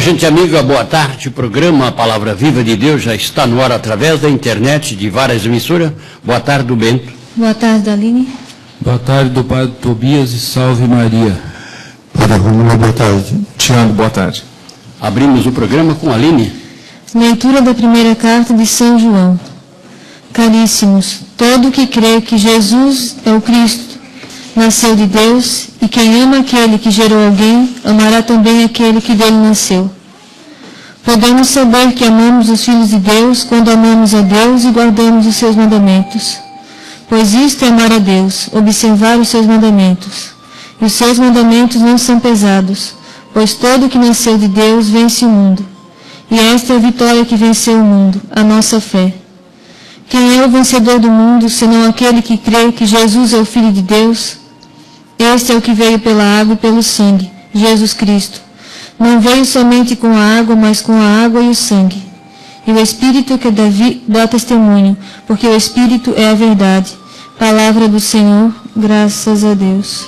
Então, gente amiga, boa tarde. O programa A Palavra Viva de Deus já está no ar através da internet de várias emissoras. Boa tarde, do Bento. Boa tarde, Aline. Boa tarde, do Padre Tobias e salve Maria. Padre Romulo, boa tarde. Tiago, boa tarde. Abrimos o programa com a Aline. Leitura da primeira carta de São João. Caríssimos, todo que crê que Jesus é o Cristo nasceu de Deus, e quem ama aquele que gerou alguém, amará também aquele que dele nasceu. Podemos saber que amamos os filhos de Deus quando amamos a Deus e guardamos os seus mandamentos. Pois isto é amar a Deus, observar os seus mandamentos. E os seus mandamentos não são pesados, pois todo que nasceu de Deus vence o mundo. E esta é a vitória que venceu o mundo, a nossa fé. Quem é o vencedor do mundo, senão aquele que crê que Jesus é o Filho de Deus? Este é o que veio pela água e pelo sangue, Jesus Cristo. Não veio somente com a água, mas com a água e o sangue. E o Espírito que Davi dá testemunho, porque o Espírito é a verdade. Palavra do Senhor, graças a Deus.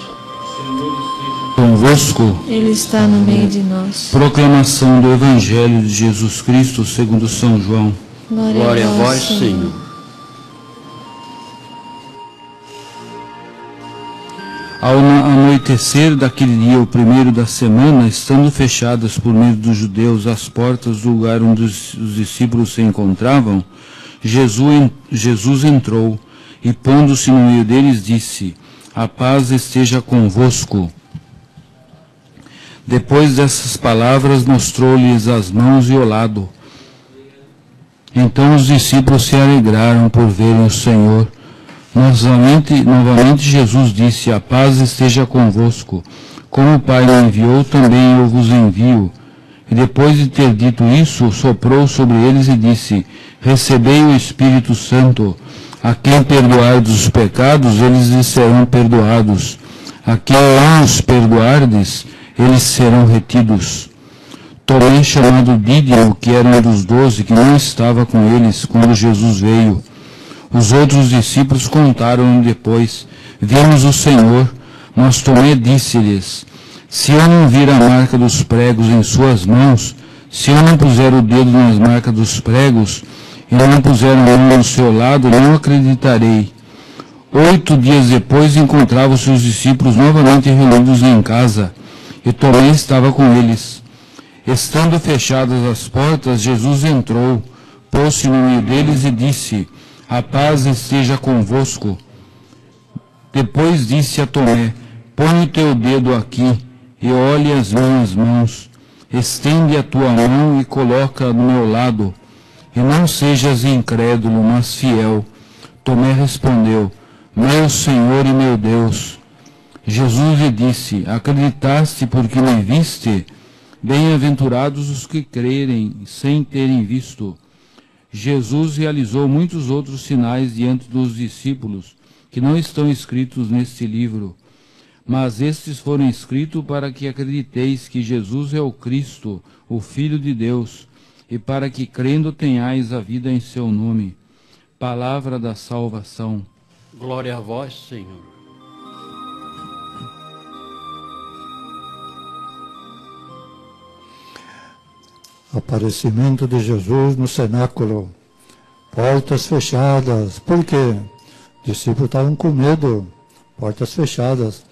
Convosco, Ele está no meio de nós. proclamação do Evangelho de Jesus Cristo segundo São João. Glória a vós, Senhor. Ao anoitecer daquele dia, o primeiro da semana, estando fechadas por meio dos judeus as portas do lugar onde os, os discípulos se encontravam, Jesus, Jesus entrou e, pondo-se no meio deles, disse: A paz esteja convosco. Depois dessas palavras, mostrou-lhes as mãos e o lado. Então os discípulos se alegraram por verem o Senhor. Novamente, novamente Jesus disse: A paz esteja convosco. Como o Pai me enviou, também eu vos envio. E depois de ter dito isso, soprou sobre eles e disse: Recebei o Espírito Santo. A quem perdoardes os pecados, eles lhes serão perdoados. A quem não os perdoardes, eles serão retidos. Tomé, chamado Dídimo, que era um dos doze, que não estava com eles quando Jesus veio. Os outros discípulos contaram depois: Vimos o Senhor. Mas Tomé disse-lhes: Se eu não vir a marca dos pregos em suas mãos, se eu não puser o dedo nas marcas dos pregos, e não puser a mão no seu lado, não acreditarei. Oito dias depois encontravam-se os discípulos novamente reunidos em casa, e Tomé estava com eles. Estando fechadas as portas, Jesus entrou, pôs-se no meio deles e disse: A paz esteja convosco. Depois disse a Tomé: Põe o teu dedo aqui e olhe as minhas mãos. Estende a tua mão e coloca no meu lado. E não sejas incrédulo, mas fiel. Tomé respondeu: Meu Senhor e meu Deus. Jesus lhe disse: Acreditaste porque me viste? Bem-aventurados os que crerem sem terem visto. Jesus realizou muitos outros sinais diante dos discípulos, que não estão escritos neste livro. Mas estes foram escritos para que acrediteis que Jesus é o Cristo, o Filho de Deus, e para que crendo tenhais a vida em seu nome. Palavra da salvação. Glória a vós, Senhor. Aparecimento de Jesus no cenáculo. Portas fechadas. Por quê? Os discípulos estavam com medo. Portas fechadas.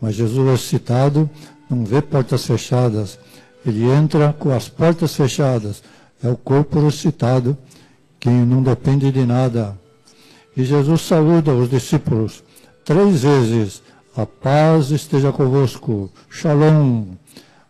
Mas Jesus ressuscitado não vê portas fechadas. Ele entra com as portas fechadas. É o corpo ressuscitado que não depende de nada. E Jesus saúda os discípulos três vezes. A paz esteja convosco. Shalom.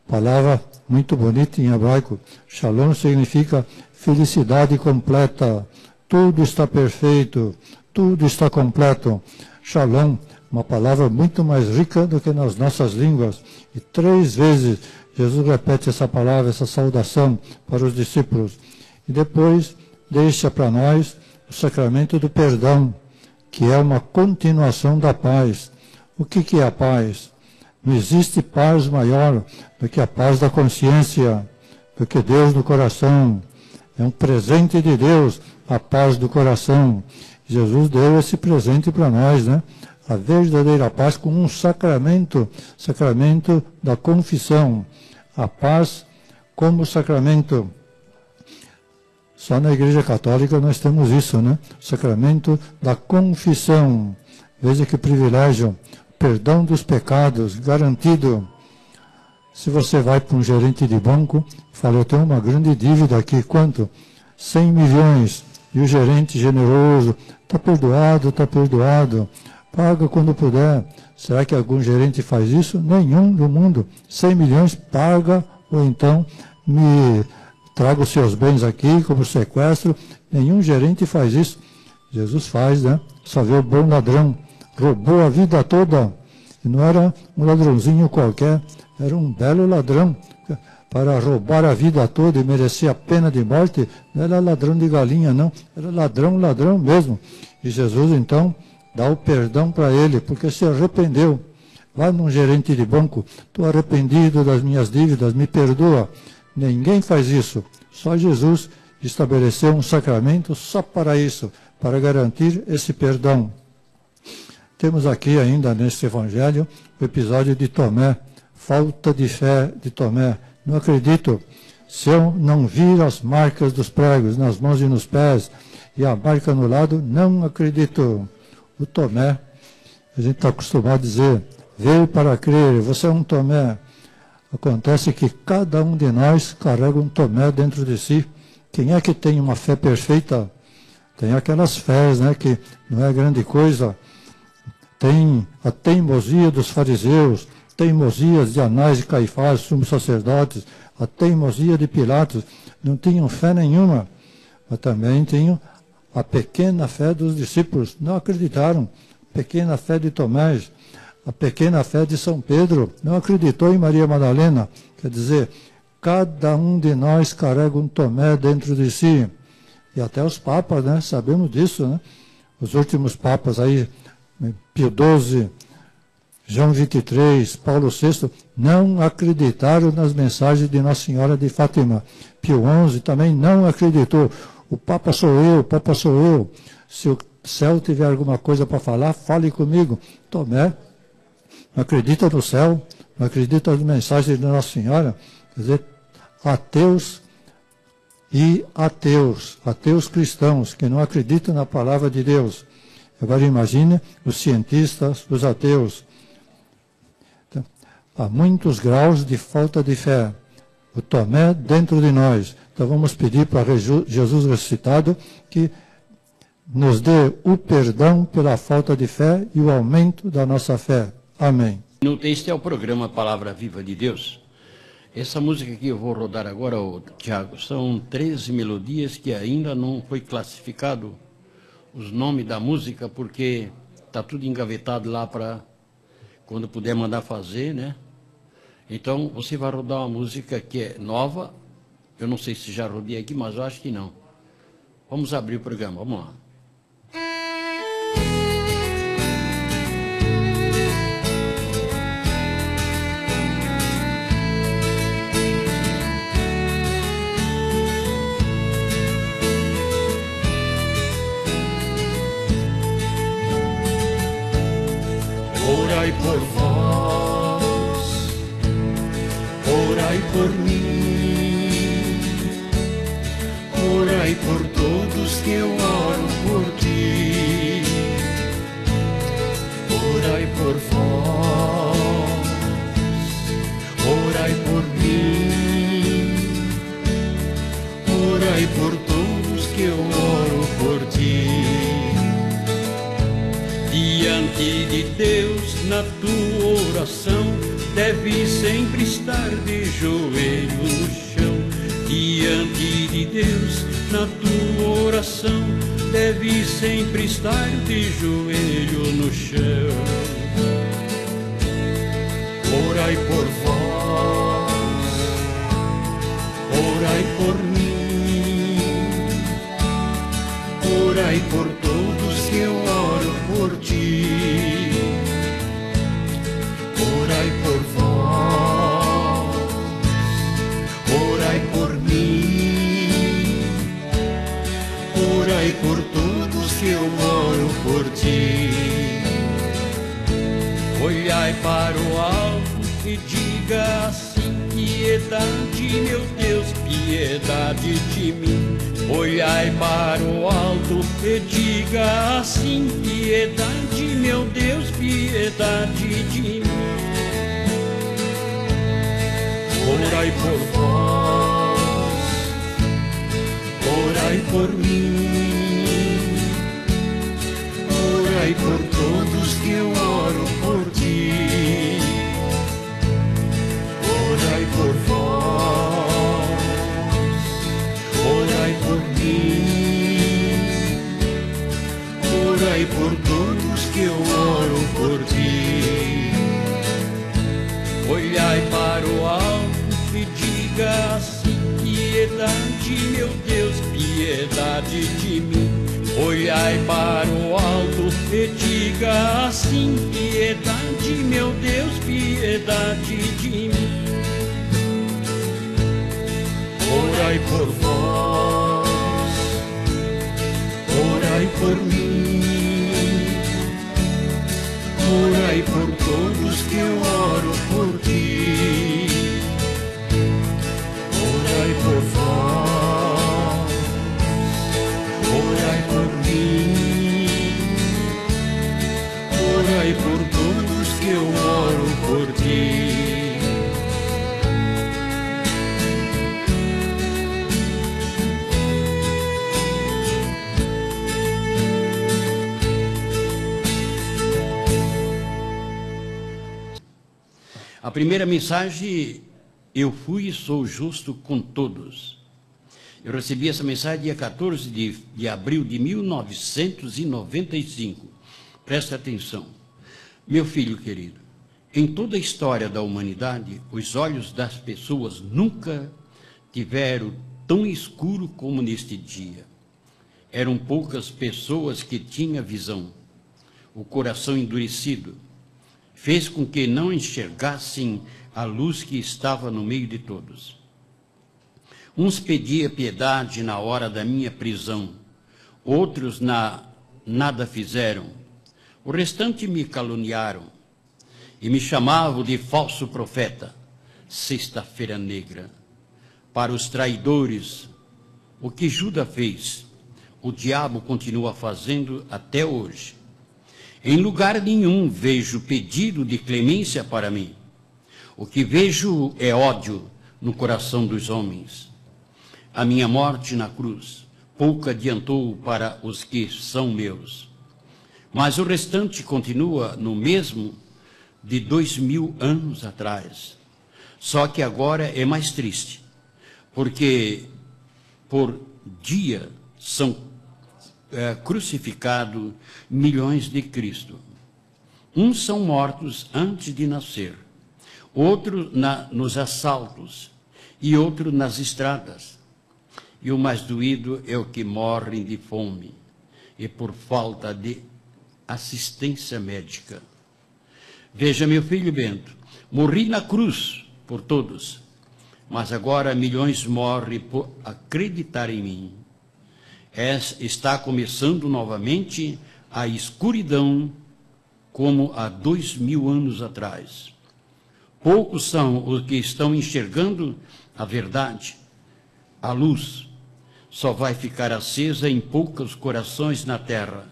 Palavra muito bonita em hebraico. Shalom significa felicidade completa. Tudo está perfeito. Tudo está completo. Shalom, uma palavra muito mais rica do que nas nossas línguas. E três vezes Jesus repete essa palavra, essa saudação para os discípulos. E depois deixa para nós o sacramento do perdão, que é uma continuação da paz. O que, que é a paz? Não existe paz maior do que a paz da consciência, do que Deus no coração. É um presente de Deus, a paz do coração. Jesus deu esse presente para nós, né? A verdadeira paz com um sacramento, sacramento da confissão. A paz como sacramento. Só na Igreja Católica nós temos isso, né? Sacramento da confissão. Veja que privilégio. Perdão dos pecados, garantido. Se você vai para um gerente de banco fala, eu tenho uma grande dívida aqui, quanto? 100 milhões. E o gerente generoso, está perdoado, está perdoado, paga quando puder. Será que algum gerente faz isso? Nenhum no mundo. 100 milhões, paga, ou então me traga os seus bens aqui como sequestro. Nenhum gerente faz isso. Jesus faz, né? Só vê o bom ladrão. Roubou a vida toda. Não era um ladrãozinho qualquer, era um belo ladrão. Para roubar a vida toda e merecer a pena de morte, não era ladrão de galinha, não. Era ladrão, ladrão mesmo. E Jesus, então, dá o perdão para ele, porque se arrependeu. Vai num gerente de banco, estou arrependido das minhas dívidas, me perdoa. Ninguém faz isso. Só Jesus estabeleceu um sacramento só para isso, para garantir esse perdão. Temos aqui ainda neste evangelho o episódio de Tomé, falta de fé de Tomé. Não acredito. Se eu não vir as marcas dos pregos nas mãos e nos pés e a marca no lado, não acredito. O Tomé, a gente está acostumado a dizer, veio para crer, você é um Tomé. Acontece que cada um de nós carrega um tomé dentro de si. Quem é que tem uma fé perfeita? Tem aquelas fés, né, que não é grande coisa. Tem a teimosia dos fariseus, teimosias de Anás e Caifás, sumos sacerdotes, a teimosia de Pilatos. Não tinham fé nenhuma, mas também tinham a pequena fé dos discípulos. Não acreditaram. Pequena fé de Tomás a pequena fé de São Pedro, não acreditou em Maria Madalena. Quer dizer, cada um de nós carrega um Tomé dentro de si. E até os papas, né? Sabemos disso, né? Os últimos papas aí, Pio XII, João XXIII, Paulo VI, não acreditaram nas mensagens de Nossa Senhora de Fátima. Pio XI também não acreditou. O Papa sou eu, o Papa sou eu. Se o céu tiver alguma coisa para falar, fale comigo. Tomé não acredita no céu, não acredita nas mensagens de Nossa Senhora. Quer dizer, ateus e ateus, ateus cristãos, que não acreditam na palavra de Deus. Agora imagine os cientistas, os ateus. Então, há muitos graus de falta de fé. O Tomé dentro de nós. Então vamos pedir para Jesus ressuscitado que nos dê o perdão pela falta de fé e o aumento da nossa fé. Amém. Este é o programa Palavra Viva de Deus. Essa música que eu vou rodar agora, Tiago, são 13 melodias que ainda não foi classificado os nomes da música, porque está tudo engavetado lá para quando puder mandar fazer, né? Então, você vai rodar uma música que é nova. Eu não sei se já rodei aqui, mas eu acho que não. Vamos abrir o programa, vamos lá. Orai por vós, orai por mim, orai por todos que eu oro por ti, orai por vós, orai por mim, orai por todos que eu oro diante de Deus na tua oração deve sempre estar de joelho no chão. Diante de Deus, na tua oração, deve sempre estar de joelho no chão. Orai por vós, orai por mim, orai por Olhai para o alto e diga assim: piedade, meu Deus piedade de mim. Olhai para o alto e diga assim: piedade, meu Deus, piedade de mim. Orai por vós, orai por mim, orai por ti. Orai por vós, orai por mim, orai por todos que eu oro por ti. Olhai para o alto e diga assim: piedade, meu Deus, piedade de mim. Olhai para o alto e diga assim: piedade, meu Deus, piedade de mim. Orai por vós, orai por mim, orai por todos que eu oro A primeira mensagem, eu fui e sou justo com todos. Eu recebi essa mensagem dia 14 de, de abril de 1995. Presta atenção. Meu filho querido, em toda a história da humanidade, os olhos das pessoas nunca tiveram tão escuro como neste dia. Eram poucas pessoas que tinham visão, o coração endurecido, fez com que não enxergassem a luz que estava no meio de todos. Uns pediam piedade na hora da minha prisão, outros na, nada fizeram. O restante me caluniaram e me chamavam de falso profeta. Sexta-feira negra. Para os traidores, o que Judas fez, o diabo continua fazendo até hoje. Em lugar nenhum vejo pedido de clemência para mim. O que vejo é ódio no coração dos homens. A minha morte na cruz pouco adiantou para os que são meus. Mas o restante continua no mesmo de dois mil anos atrás. Só que agora é mais triste, porque por dia são é, crucificados milhões de Cristo. Uns são mortos antes de nascer, outros na, nos assaltos e outros nas estradas. E o mais doído é o que morrem de fome e por falta de assistência médica. Veja, meu filho Bento, morri na cruz por todos, mas agora milhões morrem por acreditar em mim. É, está começando novamente a escuridão como há dois mil anos atrás. Poucos são os que estão enxergando a verdade. A luz só vai ficar acesa em poucos corações na terra.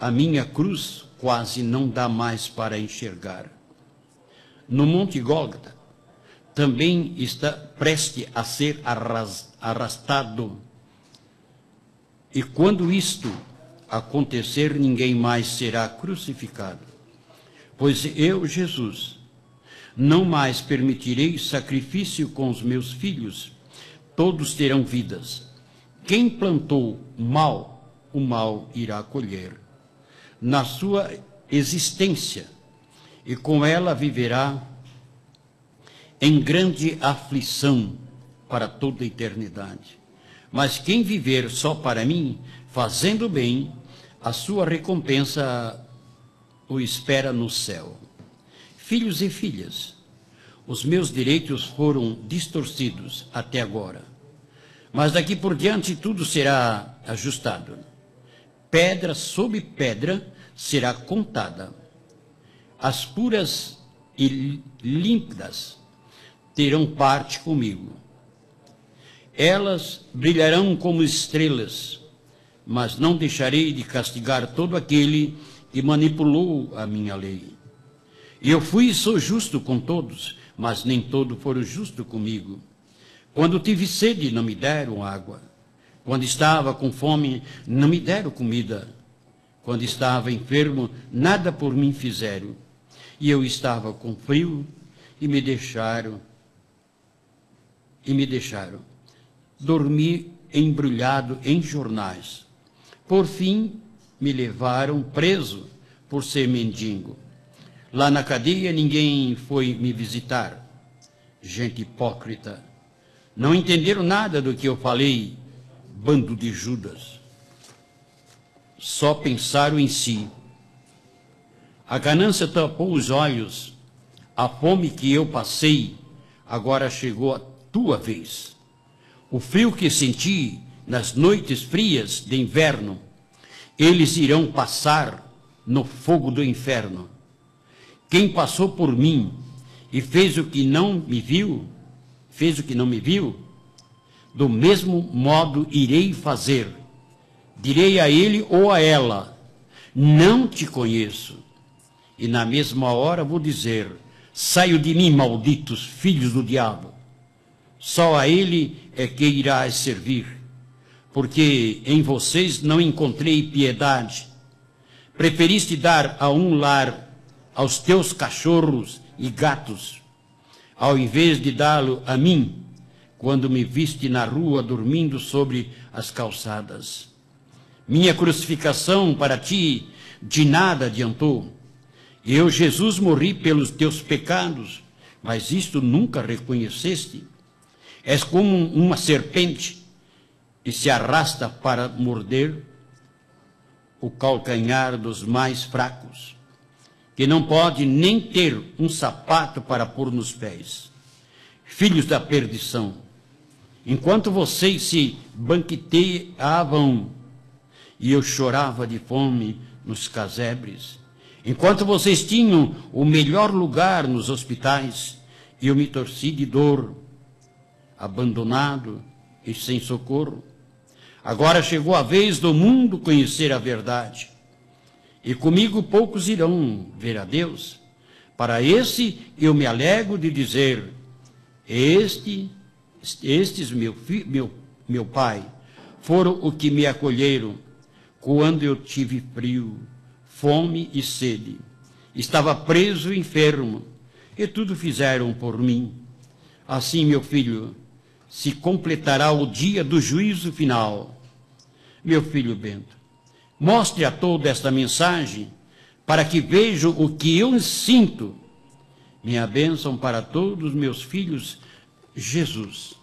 A minha cruz quase não dá mais para enxergar. No Monte Gólgota também está preste a ser arrastado. E quando isto acontecer, ninguém mais será crucificado. Pois eu, Jesus, não mais permitirei sacrifício com os meus filhos, todos terão vidas. Quem plantou mal, o mal irá colher. Na sua existência, e com ela viverá em grande aflição para toda a eternidade. Mas quem viver só para mim, fazendo bem, a sua recompensa o espera no céu. Filhos e filhas, os meus direitos foram distorcidos até agora, mas daqui por diante tudo será ajustado. Pedra sobre pedra será contada. As puras e límpidas terão parte comigo. Elas brilharão como estrelas, mas não deixarei de castigar todo aquele que manipulou a minha lei. Eu fui e sou justo com todos, mas nem todos foram justos comigo. Quando tive sede, não me deram água. Quando estava com fome, não me deram comida. Quando estava enfermo, nada por mim fizeram. E eu estava com frio e me deixaram. E me deixaram. Dormi embrulhado em jornais. Por fim, me levaram preso por ser mendigo. Lá na cadeia ninguém foi me visitar. Gente hipócrita. Não entenderam nada do que eu falei, bando de Judas. Só pensaram em si. A ganância tapou os olhos. A fome que eu passei, agora chegou a tua vez. O frio que senti nas noites frias de inverno, eles irão passar no fogo do inferno. Quem passou por mim e fez o que não me viu, fez o que não me viu, do mesmo modo irei fazer. Direi a ele ou a ela: Não te conheço. E na mesma hora vou dizer: Saio de mim, malditos filhos do diabo. Só a ele é que irás servir porque em vocês não encontrei piedade. Preferiste dar a um lar aos teus cachorros e gatos, ao invés de dá-lo a mim, quando me viste na rua dormindo sobre as calçadas. Minha crucificação para ti de nada adiantou. Eu, Jesus, morri pelos teus pecados, mas isto nunca reconheceste. És como uma serpente e se arrasta para morder o calcanhar dos mais fracos, que não pode nem ter um sapato para pôr nos pés. Filhos da perdição, enquanto vocês se banqueteavam e eu chorava de fome nos casebres, enquanto vocês tinham o melhor lugar nos hospitais, e eu me torci de dor, abandonado e sem socorro, Agora chegou a vez do mundo conhecer a verdade. E comigo poucos irão ver a Deus. Para esse eu me alegro de dizer: Este, estes, meu, meu, meu pai, foram o que me acolheram quando eu tive frio, fome e sede. Estava preso e enfermo, e tudo fizeram por mim. Assim, meu filho, se completará o dia do juízo final. Meu filho Bento, mostre a toda esta mensagem para que vejam o que eu sinto. Minha bênção para todos meus filhos, Jesus.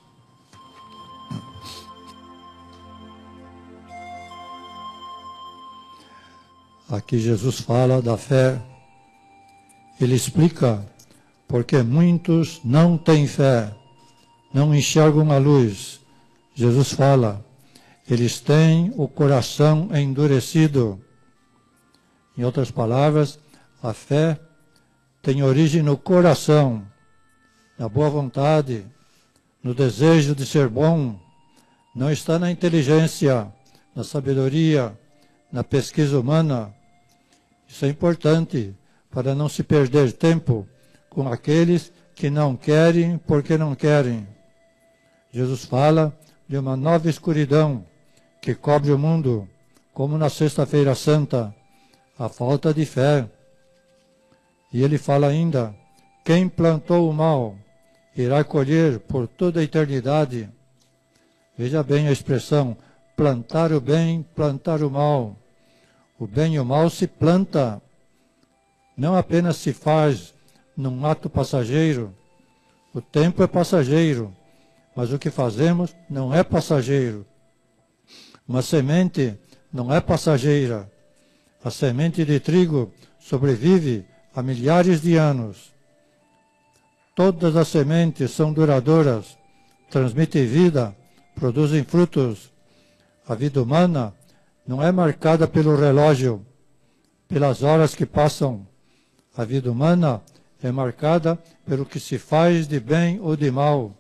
Aqui Jesus fala da fé. Ele explica porque muitos não têm fé não enxergam a luz. Jesus fala, eles têm o coração endurecido. Em outras palavras, a fé tem origem no coração, na boa vontade, no desejo de ser bom. Não está na inteligência, na sabedoria, na pesquisa humana. Isso é importante para não se perder tempo com aqueles que não querem porque não querem. Jesus fala de uma nova escuridão que cobre o mundo, como na Sexta-feira Santa, a falta de fé. E ele fala ainda: quem plantou o mal irá colher por toda a eternidade. Veja bem a expressão: plantar o bem, plantar o mal. O bem e o mal se planta, não apenas se faz num ato passageiro. O tempo é passageiro, mas o que fazemos não é passageiro. Uma semente não é passageira. A semente de trigo sobrevive há milhares de anos. Todas as sementes são duradouras, transmitem vida, produzem frutos. A vida humana não é marcada pelo relógio, pelas horas que passam. A vida humana é marcada pelo que se faz de bem ou de mal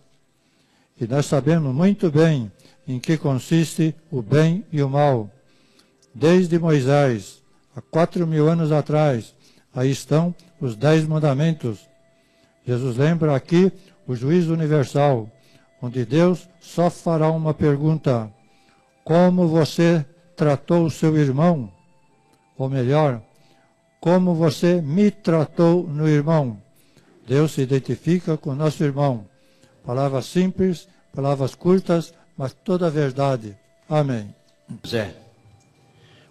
E nós sabemos muito bem em que consiste o bem e o mal. Desde Moisés, há quatro mil anos atrás, aí estão os dez mandamentos. Jesus lembra aqui o juízo universal, onde Deus só fará uma pergunta: Como você tratou o seu irmão? Ou melhor, como você me tratou no irmão? Deus se identifica com o nosso irmão. Palavras simples, palavras curtas, mas toda a verdade. Amém. Zé,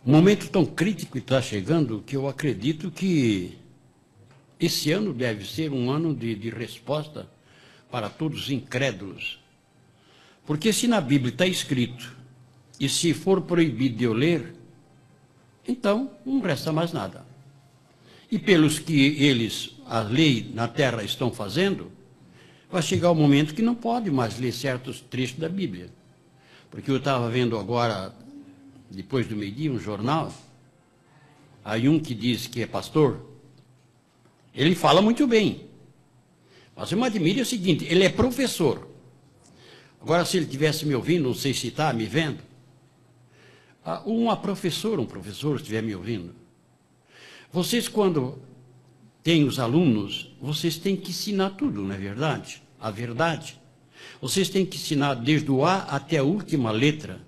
um momento tão crítico está chegando que eu acredito que esse ano deve ser um ano de, de resposta para todos os incrédulos. Porque se na Bíblia está escrito, e se for proibido de eu ler, então não resta mais nada. E pelos que eles, a lei na terra, estão fazendo, vai chegar o momento que não pode mais ler certos trechos da Bíblia. Porque eu estava vendo agora, depois do meio-dia, um jornal, aí um que diz que é pastor, ele fala muito bem. Mas eu me admiro é o seguinte, ele é professor. Agora, se ele tivesse me ouvindo, não sei se está me vendo, ah, uma professora, um professor estiver me ouvindo, vocês quando têm os alunos, vocês têm que ensinar tudo, não é verdade? A verdade. Vocês têm que ensinar desde o A até a última letra,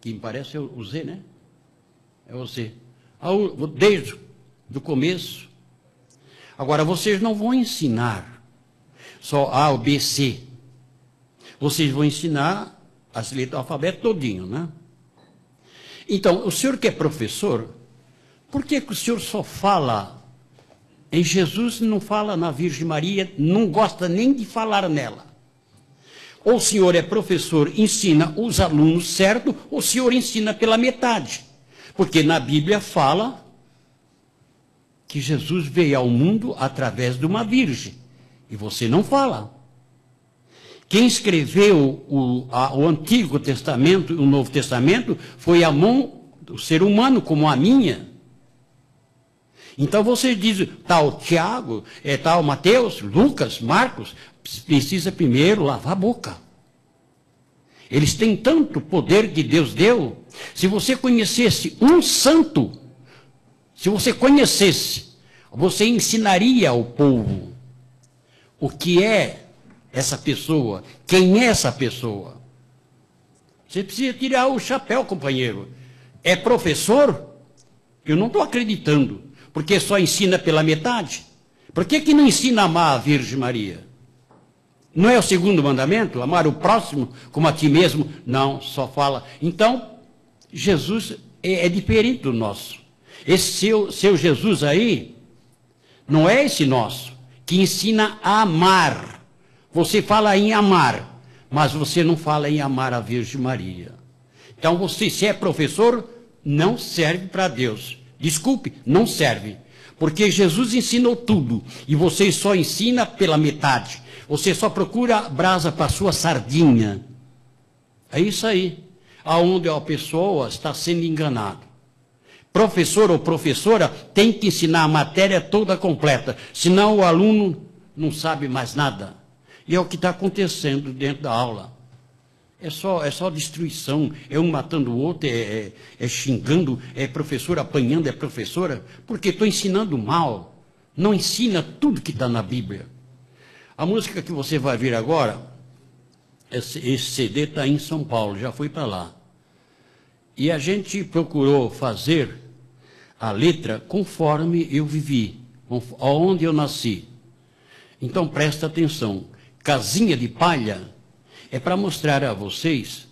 que me parece é o Z, né? É o Z. Desde o começo Agora, vocês não vão ensinar só A, B, C. Vocês vão ensinar as letras do alfabeto todinho, né? Então, o senhor que é professor, por que, que o senhor só fala em Jesus e não fala na Virgem Maria, não gosta nem de falar nela? Ou o senhor é professor, ensina os alunos certo, ou o senhor ensina pela metade. Porque na Bíblia fala que Jesus veio ao mundo através de uma virgem. E você não fala. Quem escreveu o, a, o Antigo Testamento e o Novo Testamento foi a mão do ser humano, como a minha. Então você diz, tal Tiago, é tal Mateus, Lucas, Marcos, precisa primeiro lavar a boca. Eles têm tanto poder que Deus deu. Se você conhecesse um santo, se você conhecesse, você ensinaria ao povo o que é essa pessoa, quem é essa pessoa. Você precisa tirar o chapéu, companheiro. É professor? Eu não estou acreditando, porque só ensina pela metade. Por que, que não ensina a amar a Virgem Maria? Não é o segundo mandamento? Amar o próximo como a ti mesmo? Não, só fala. Então, Jesus é, é diferente do nosso. Esse seu, seu Jesus aí, não é esse nosso, que ensina a amar. Você fala em amar, mas você não fala em amar a Virgem Maria. Então, você, se é professor, não serve para Deus. Desculpe, não serve. Porque Jesus ensinou tudo e você só ensina pela metade. Você só procura brasa para sua sardinha. É isso aí. Aonde a pessoa está sendo enganada professor ou professora tem que ensinar a matéria toda completa, senão o aluno não sabe mais nada. E é o que está acontecendo dentro da aula. É só, é só destruição, é um matando o outro, é, é, é xingando, é professor apanhando, é professora, porque estou ensinando mal. Não ensina tudo que está na Bíblia. A música que você vai ver agora, esse, esse CD está em São Paulo, já fui para lá. E a gente procurou fazer a letra conforme eu vivi, aonde eu nasci. Então presta atenção. Casinha de palha é para mostrar a vocês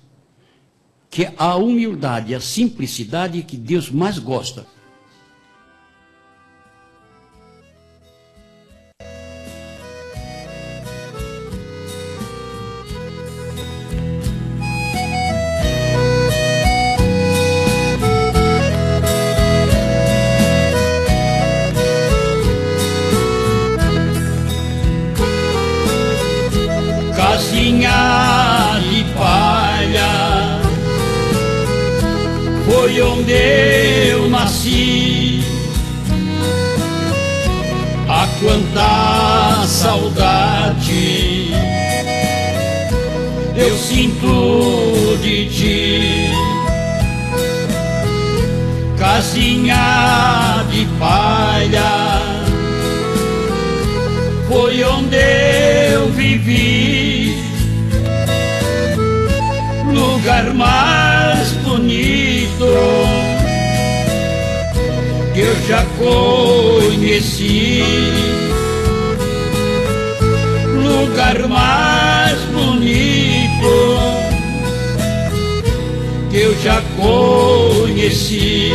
que a humildade, a simplicidade que Deus mais gosta. Casinha de palha foi onde eu vivi, lugar mais bonito que eu já conheci. Lugar mais eu já conheci.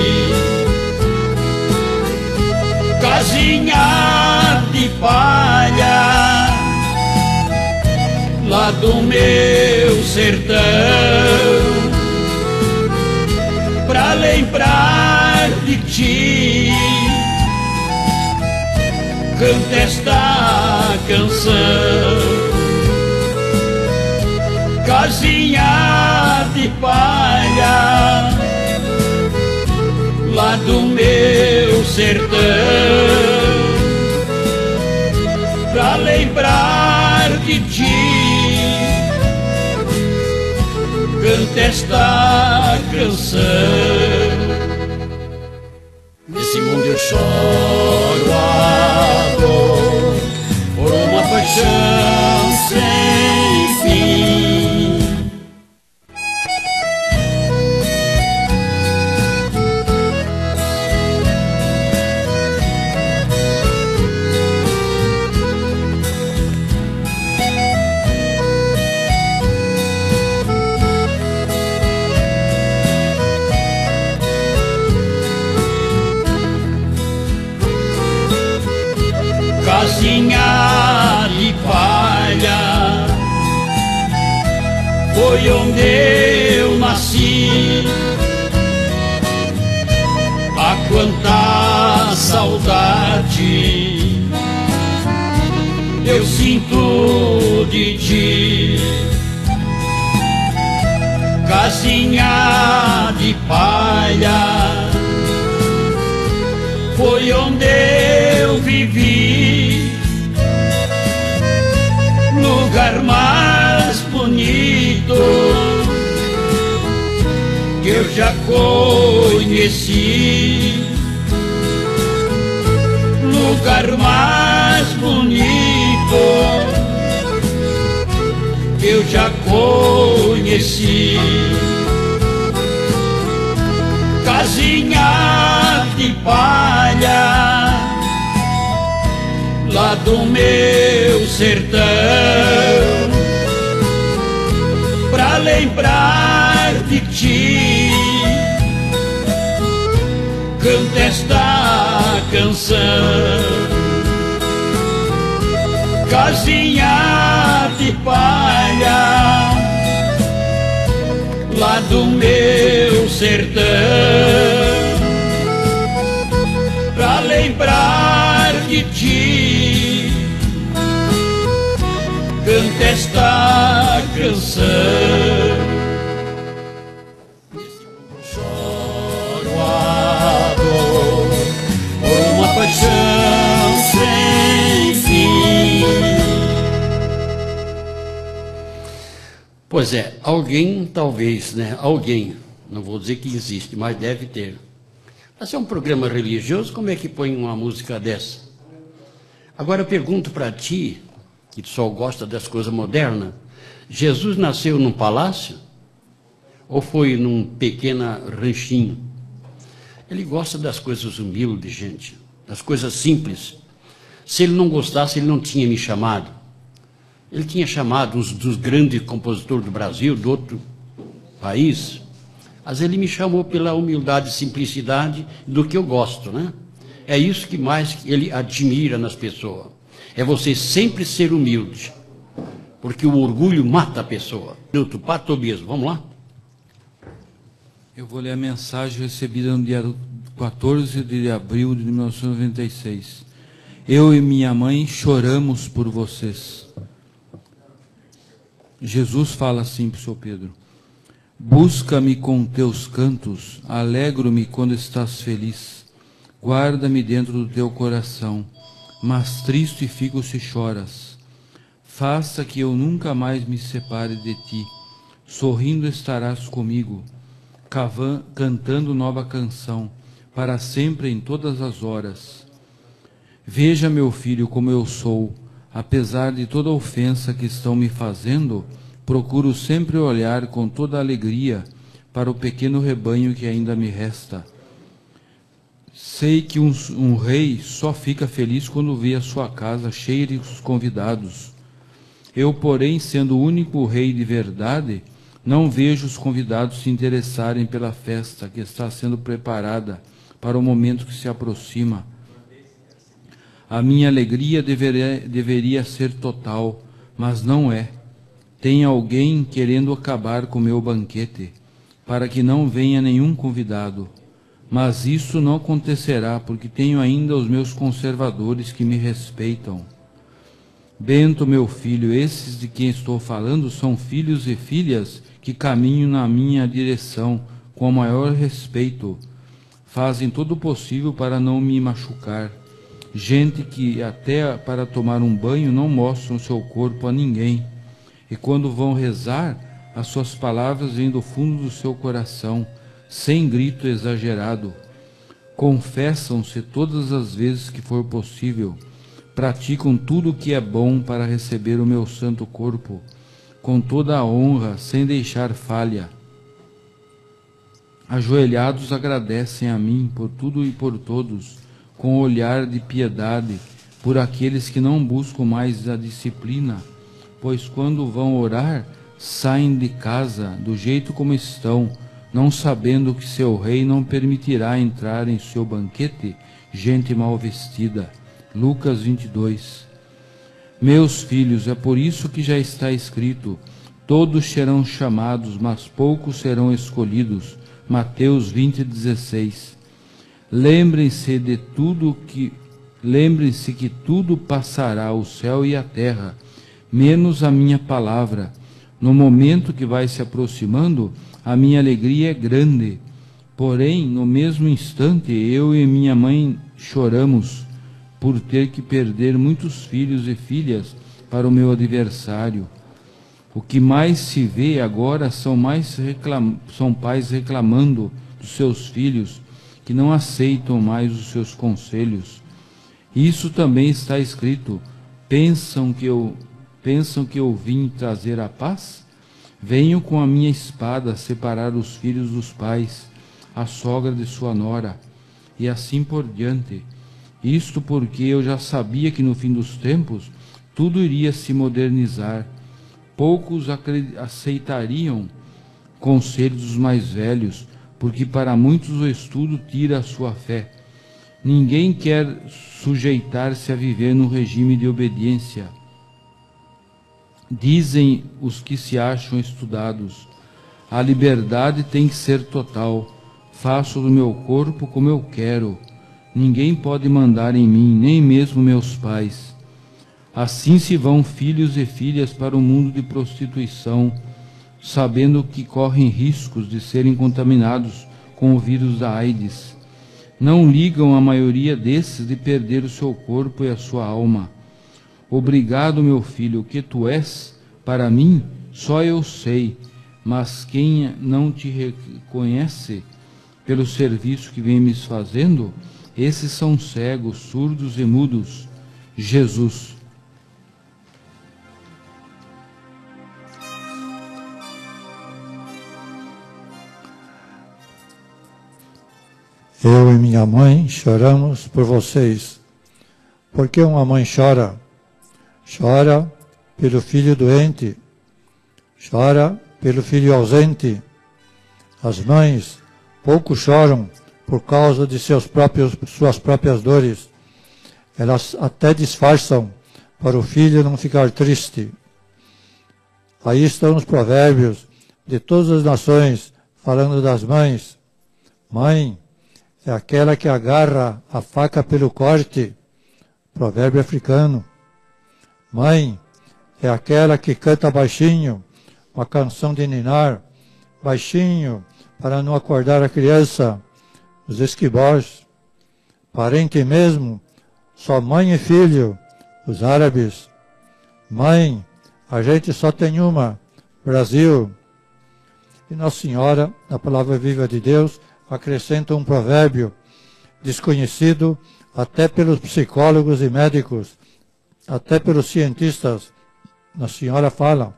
Casinha de palha lá do meu sertão pra lembrar de ti. Canta esta canção, casinha de palha, lá do meu sertão, pra lembrar de ti canta esta canção. Nesse mundo eu choro a dor por uma paixão de ti. Casinha de palha foi onde eu vivi, lugar mais bonito que eu já conheci, lugar mais bonito eu já conheci. Casinha de palha lá do meu sertão. Pra lembrar de ti canta esta canção casinha de palha lá do meu sertão pra lembrar de ti. Canta esta canção Pois é, alguém talvez, né? Alguém, não vou dizer que existe, mas deve ter. Mas é um programa religioso, como é que põe uma música dessa? Agora eu pergunto para ti, que só gosta das coisas modernas, Jesus nasceu num palácio? Ou foi num pequeno ranchinho? Ele gosta das coisas humildes, gente, das coisas simples. Se ele não gostasse, ele não tinha me chamado. Ele tinha chamado uns dos grandes compositores do Brasil, do outro país, mas ele me chamou pela humildade e simplicidade do que eu gosto, né? É isso que mais ele admira nas pessoas. É você sempre ser humilde, porque o orgulho mata a pessoa. Minuto, Patobias, vamos lá? Eu vou ler a mensagem recebida no dia 14 de abril de 1996. Eu e minha mãe choramos por vocês. Jesus fala assim para o seu Pedro: Busca-me com teus cantos, alegro-me quando estás feliz. Guarda-me dentro do teu coração, mas triste fico se choras. Faça que eu nunca mais me separe de ti, sorrindo estarás comigo, cavan, cantando nova canção, para sempre em todas as horas. Veja, meu filho, como eu sou, apesar de toda ofensa que estão me fazendo, procuro sempre olhar com toda alegria para o pequeno rebanho que ainda me resta. Sei que um, um, rei só fica feliz quando vê a sua casa cheia de convidados. Eu, porém, sendo o único rei de verdade, não vejo os convidados se interessarem pela festa que está sendo preparada para o momento que se aproxima. A minha alegria deveria, deveria ser total, mas não é. Tem alguém querendo acabar com meu banquete, para que não venha nenhum convidado. Mas isso não acontecerá, porque tenho ainda os meus conservadores que me respeitam. Bento, meu filho, esses de quem estou falando são filhos e filhas que caminham na minha direção com o maior respeito. Fazem todo o possível para não me machucar. Gente que até para tomar um banho não mostram seu corpo a ninguém e quando vão rezar, as suas palavras vêm do fundo do seu coração, sem grito exagerado. Confessam-se todas as vezes que for possível. Praticam tudo o que é bom para receber o meu santo corpo, com toda a honra, sem deixar falha. Ajoelhados agradecem a mim por tudo e por todos, com olhar de piedade, por aqueles que não buscam mais a disciplina pois quando vão orar, saem de casa do jeito como estão, não sabendo que seu rei não permitirá entrar em seu banquete gente mal vestida. Lucas 22. Meus filhos, é por isso que já está escrito: todos serão chamados, mas poucos serão escolhidos. Mateus 20, 16. Lembrem-se de tudo que lembrem-se que tudo passará, o céu e a terra, menos a minha palavra. No momento que vai se aproximando, a minha alegria é grande. Porém, no mesmo instante, eu e minha mãe choramos por ter que perder muitos filhos e filhas para o meu adversário. O que mais se vê agora são, mais reclam... são pais reclamando dos seus filhos que não aceitam mais os seus conselhos. Isso também está escrito. Pensam que eu Pensam que eu vim trazer a paz? Venho com a minha espada separar os filhos dos pais, a sogra de sua nora, e assim por diante. Isto porque eu já sabia que no fim dos tempos tudo iria se modernizar. Poucos aceitariam conselhos dos mais velhos, porque para muitos o estudo tira a sua fé. Ninguém quer sujeitar-se a viver num regime de obediência Dizem os que se acham estudados: a liberdade tem que ser total. Faço do meu corpo como eu quero. Ninguém pode mandar em mim, nem mesmo meus pais. Assim se vão filhos e filhas para o mundo de prostituição, sabendo que correm riscos de serem contaminados com o vírus da AIDS. Não ligam a maioria desses de perder o seu corpo e a sua alma Obrigado, meu filho, o que tu és, para mim, só eu sei, mas quem não te reconhece pelo serviço que vem me fazendo, esses são cegos, surdos e mudos. Jesus. Eu e minha mãe choramos por vocês. Por que uma mãe chora? chora pelo filho doente, chora pelo filho ausente. As mães pouco choram por causa de seus próprios, suas próprias dores. Elas até disfarçam para o filho não ficar triste. Aí estão os provérbios de todas as nações falando das mães. Mãe é aquela que agarra a faca pelo corte. Provérbio africano. Mãe é aquela que canta baixinho, uma canção de ninar, baixinho, para não acordar a criança. Os esquibós, parente mesmo, só mãe e filho, os árabes. Mãe, a gente só tem uma, Brasil. E Nossa Senhora, na palavra viva de Deus, acrescenta um provérbio desconhecido até pelos psicólogos e médicos, até pelos cientistas. Nossa Senhora fala: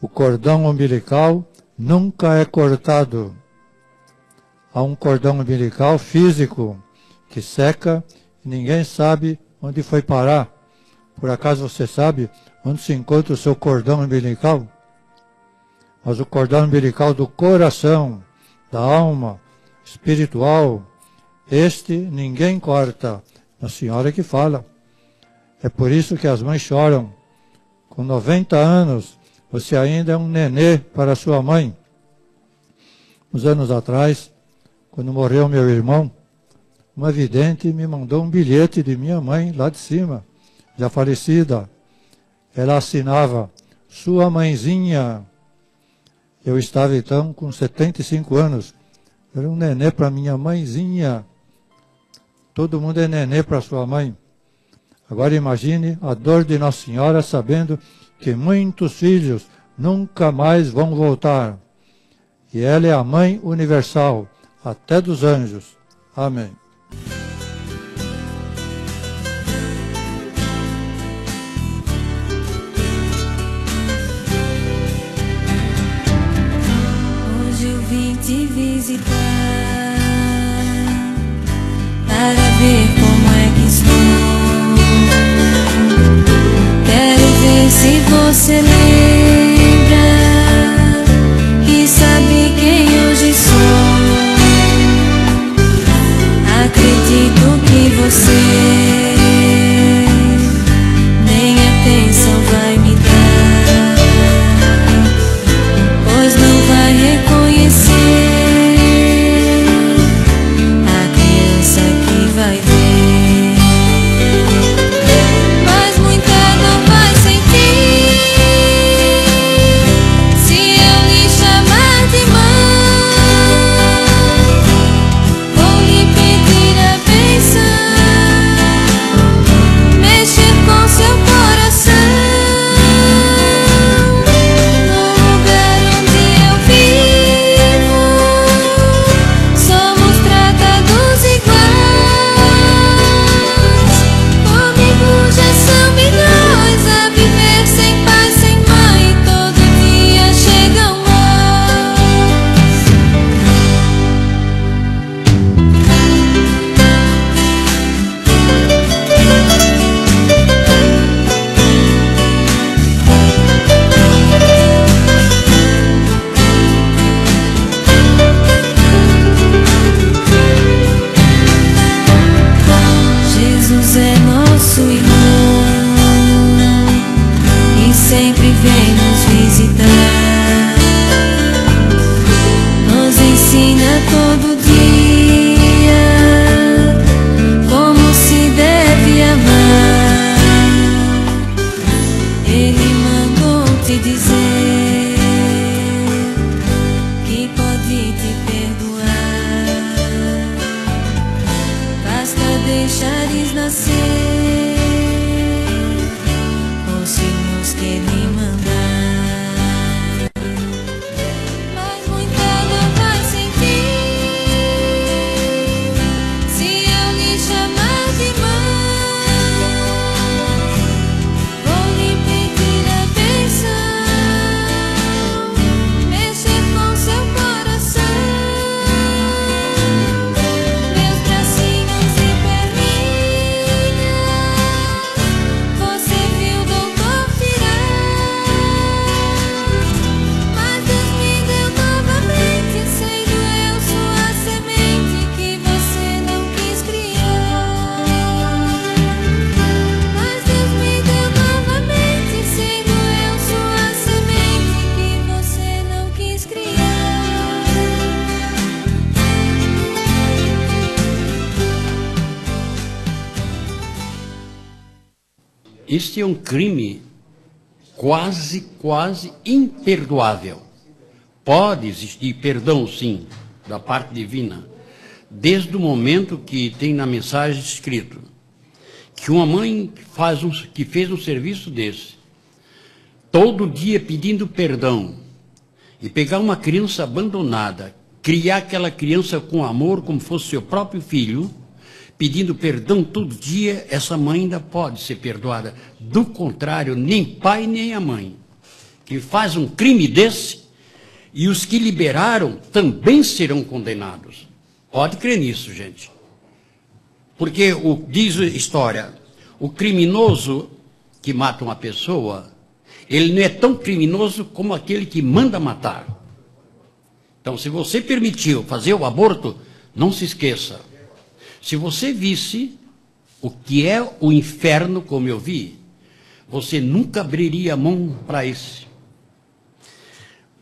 o cordão umbilical nunca é cortado. Há um cordão umbilical físico que seca e ninguém sabe onde foi parar. Por acaso você sabe onde se encontra o seu cordão umbilical? Mas o cordão umbilical do coração, da alma, espiritual, este ninguém corta. A senhora que fala. É por isso que as mães choram. Com 90 anos, você ainda é um nenê para sua mãe. Uns anos atrás, quando morreu meu irmão, uma vidente me mandou um bilhete de minha mãe lá de cima, já falecida. Ela assinava, sua mãezinha. Eu estava então com 75 anos. Era um nenê para minha mãezinha. Todo mundo é nenê para sua mãe. Agora imagine a dor de Nossa Senhora sabendo que muitos filhos nunca mais vão voltar. E ela é a mãe universal, até dos anjos. Amém. Te visitar para ver como é que estou. Quero ver se você lembra e sabe quem hoje sou. Acredito que você quase, imperdoável. Pode existir perdão, sim, da parte divina, desde o momento que tem na mensagem escrito que uma mãe faz um, que fez um serviço desse, todo dia pedindo perdão, e pegar uma criança abandonada, criar aquela criança com amor como fosse seu próprio filho, pedindo perdão todo dia, essa mãe ainda pode ser perdoada. Do contrário, nem pai nem a mãe que faz um crime desse e os que liberaram também serão condenados. Pode crer nisso, gente. Porque o, diz a história, o criminoso que mata uma pessoa, ele não é tão criminoso como aquele que manda matar. Então, se você permitiu fazer o aborto, não se esqueça. Se você visse o que é o inferno, como eu vi, você nunca abriria mão para esse.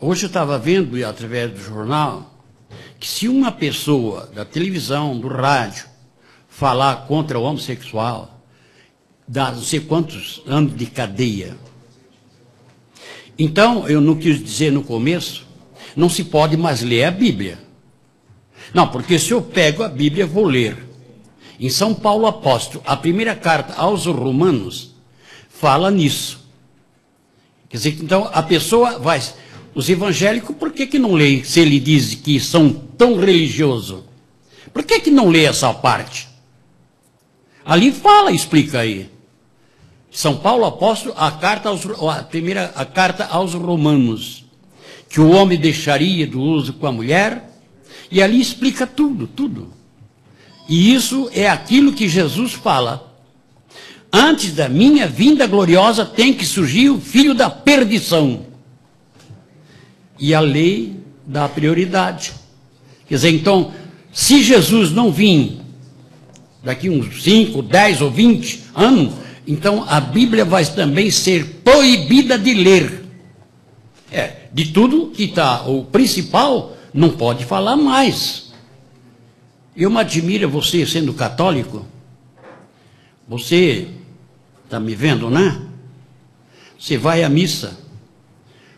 Hoje eu estava vendo, através do jornal, que se uma pessoa da televisão, do rádio, falar contra o homossexual, dá não sei quantos anos de cadeia. Então, eu não quis dizer no começo, não se pode mais ler a Bíblia. Não, porque se eu pego a Bíblia, vou ler. Em São Paulo Apóstolo, a primeira carta aos Romanos fala nisso. Quer dizer, então a pessoa vai os evangélicos, por que, que não lê se ele diz que são tão religiosos? Por que, que não lê essa parte? Ali fala, explica aí. São Paulo apóstolo, a carta aos, a primeira a carta aos romanos, que o homem deixaria do uso com a mulher, e ali explica tudo, tudo. E isso é aquilo que Jesus fala. Antes da minha vinda gloriosa tem que surgir o filho da perdição. E a lei dá prioridade. Quer dizer, então, se Jesus não vir daqui uns 5, 10 ou 20 anos, então a Bíblia vai também ser proibida de ler. É, de tudo que está, o principal, não pode falar mais. Eu me admiro você sendo católico. Você está me vendo, né? Você vai à missa.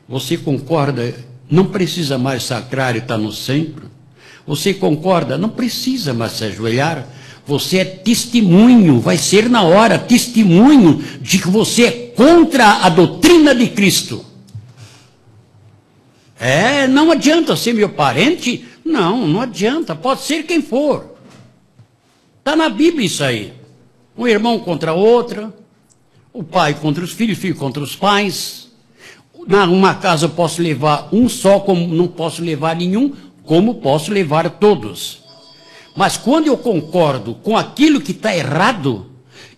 Você concorda não precisa mais sacrário estar no centro. Você concorda? Não precisa mais se ajoelhar. Você é testemunho, vai ser na hora testemunho de que você é contra a doutrina de Cristo. É, não adianta ser meu parente. Não, não adianta. Pode ser quem for. Está na Bíblia isso aí. Um irmão contra outra, o pai contra os filhos, filho contra os pais. Numa casa eu posso levar um só, como não posso levar nenhum, como posso levar todos. Mas quando eu concordo com aquilo que está errado,